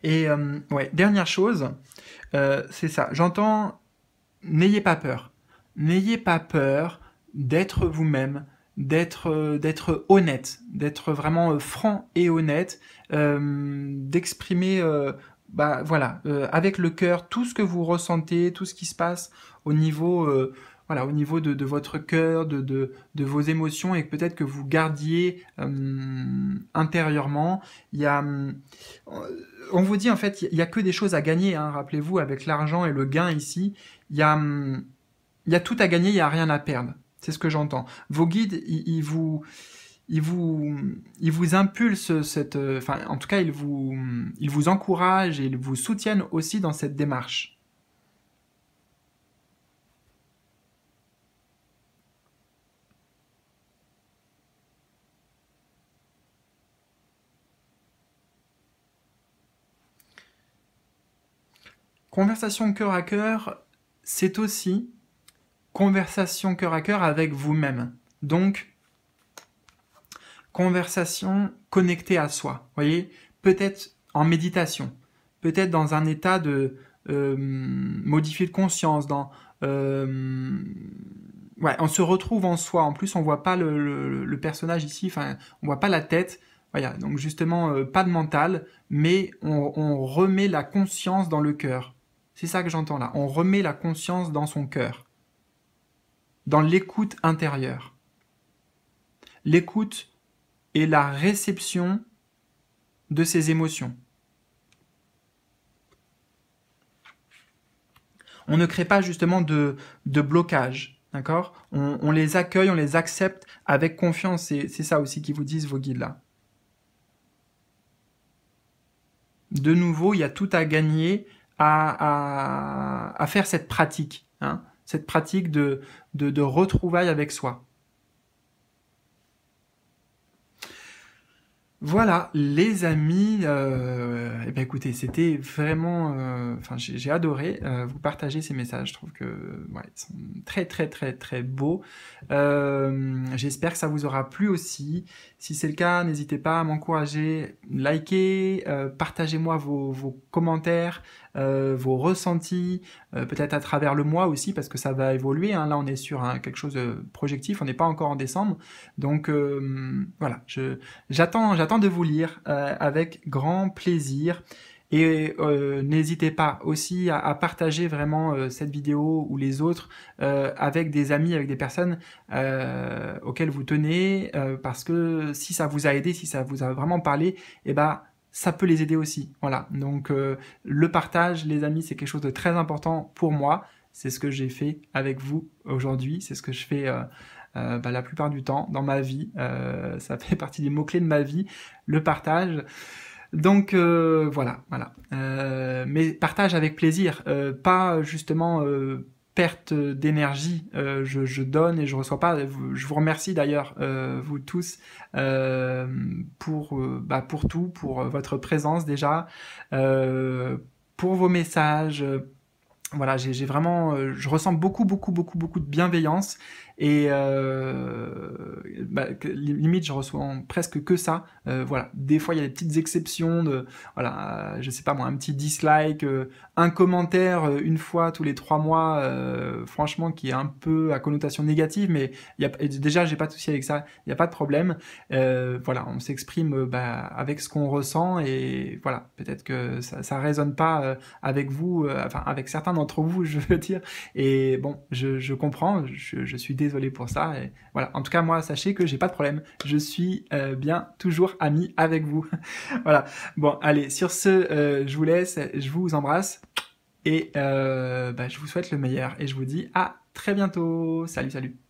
S1: Et euh, ouais, dernière chose, euh, c'est ça. J'entends, n'ayez pas peur. N'ayez pas peur d'être vous-même, d'être euh, honnête, d'être vraiment franc et honnête, d'exprimer, bah voilà, avec le cœur tout ce que vous ressentez, tout ce qui se passe au niveau voilà, au niveau de, votre cœur, de, de, vos émotions, et peut-être que vous gardiez euh, intérieurement. Il y a, euh, on vous dit en fait, il y a que des choses à gagner. Hein, Rappelez-vous, avec l'argent et le gain ici, il y a, il y a tout à gagner, il n'y a rien à perdre. C'est ce que j'entends. Vos guides, ils, vous, ils vous, ils vous impulsent cette, enfin, en tout cas, ils vous, ils vous encouragent et ils vous soutiennent aussi dans cette démarche. Conversation cœur à cœur, c'est aussi conversation cœur à cœur avec vous-même. Donc, conversation connectée à soi. Vous voyez, peut-être en méditation, peut-être dans un état de euh, modifier de conscience, dans euh, on se retrouve en soi. En plus, on voit pas le, personnage ici, enfin, on voit pas la tête. Voilà, donc justement, euh, pas de mental, mais on remet la conscience dans le cœur. C'est ça que j'entends là. On remet la conscience dans son cœur, dans l'écoute intérieure. L'écoute est la réception de ses émotions. On ne crée pas justement de, blocage, d'accord? On, on, les accueille, on les accepte avec confiance. C'est ça aussi qui vous disent vos guides là. De nouveau, il y a tout à gagner à, faire cette pratique, hein, cette pratique de, retrouvailles avec soi. Voilà, les amis, euh, eh ben écoutez, c'était vraiment, euh, j'ai adoré euh, vous partager ces messages. Je trouve que sont très très très très beaux. J'espère que ça vous aura plu aussi. Si c'est le cas, n'hésitez pas à m'encourager, likez, partagez-moi vos, commentaires, vos ressentis, peut-être à travers le mois aussi parce que ça va évoluer. Hein. Là, on est sur quelque chose de projectif, on n'est pas encore en décembre, donc voilà, j'attends de vous lire euh, avec grand plaisir. Et euh, n'hésitez pas aussi à, partager vraiment euh, cette vidéo ou les autres avec des amis, avec des personnes auxquelles vous tenez, parce que si ça vous a aidé, si ça vous a vraiment parlé, eh ben ça peut les aider aussi. Voilà. Donc le partage, les amis, c'est quelque chose de très important pour moi. C'est ce que j'ai fait avec vous aujourd'hui. C'est ce que je fais euh, bah, la plupart du temps dans ma vie. Euh, ça fait partie des mots-clés de ma vie, le partage. Donc euh, voilà, voilà. mais partage avec plaisir, pas justement perte d'énergie. Je, donne et je reçois pas. Je vous remercie d'ailleurs, vous tous, pour, bah, pour tout, pour votre présence déjà, pour vos messages. voilà, j'ai vraiment, je ressens beaucoup, beaucoup, beaucoup, beaucoup de bienveillance et euh, bah, limite, je reçois presque que ça. Euh, voilà, des fois il y a des petites exceptions de, voilà, je sais pas moi, un petit dislike, euh, un commentaire euh, une fois tous les trois mois, euh, franchement, qui est un peu à connotation négative, mais y a, déjà j'ai pas de souci avec ça, il n'y a pas de problème. voilà, on s'exprime bah, avec ce qu'on ressent et voilà, peut-être que ça, ça résonne pas avec vous, enfin avec certains d'entre vous, je veux dire. Et bon, je, je comprends, je, je suis désolé pour ça. Et voilà. En tout cas, moi, sachez que j'ai pas de problème. Je suis euh, bien toujours ami avec vous. voilà. Bon, allez, sur ce, euh, je vous laisse, je vous embrasse et bah, je vous souhaite le meilleur et je vous dis à très bientôt. Salut, salut.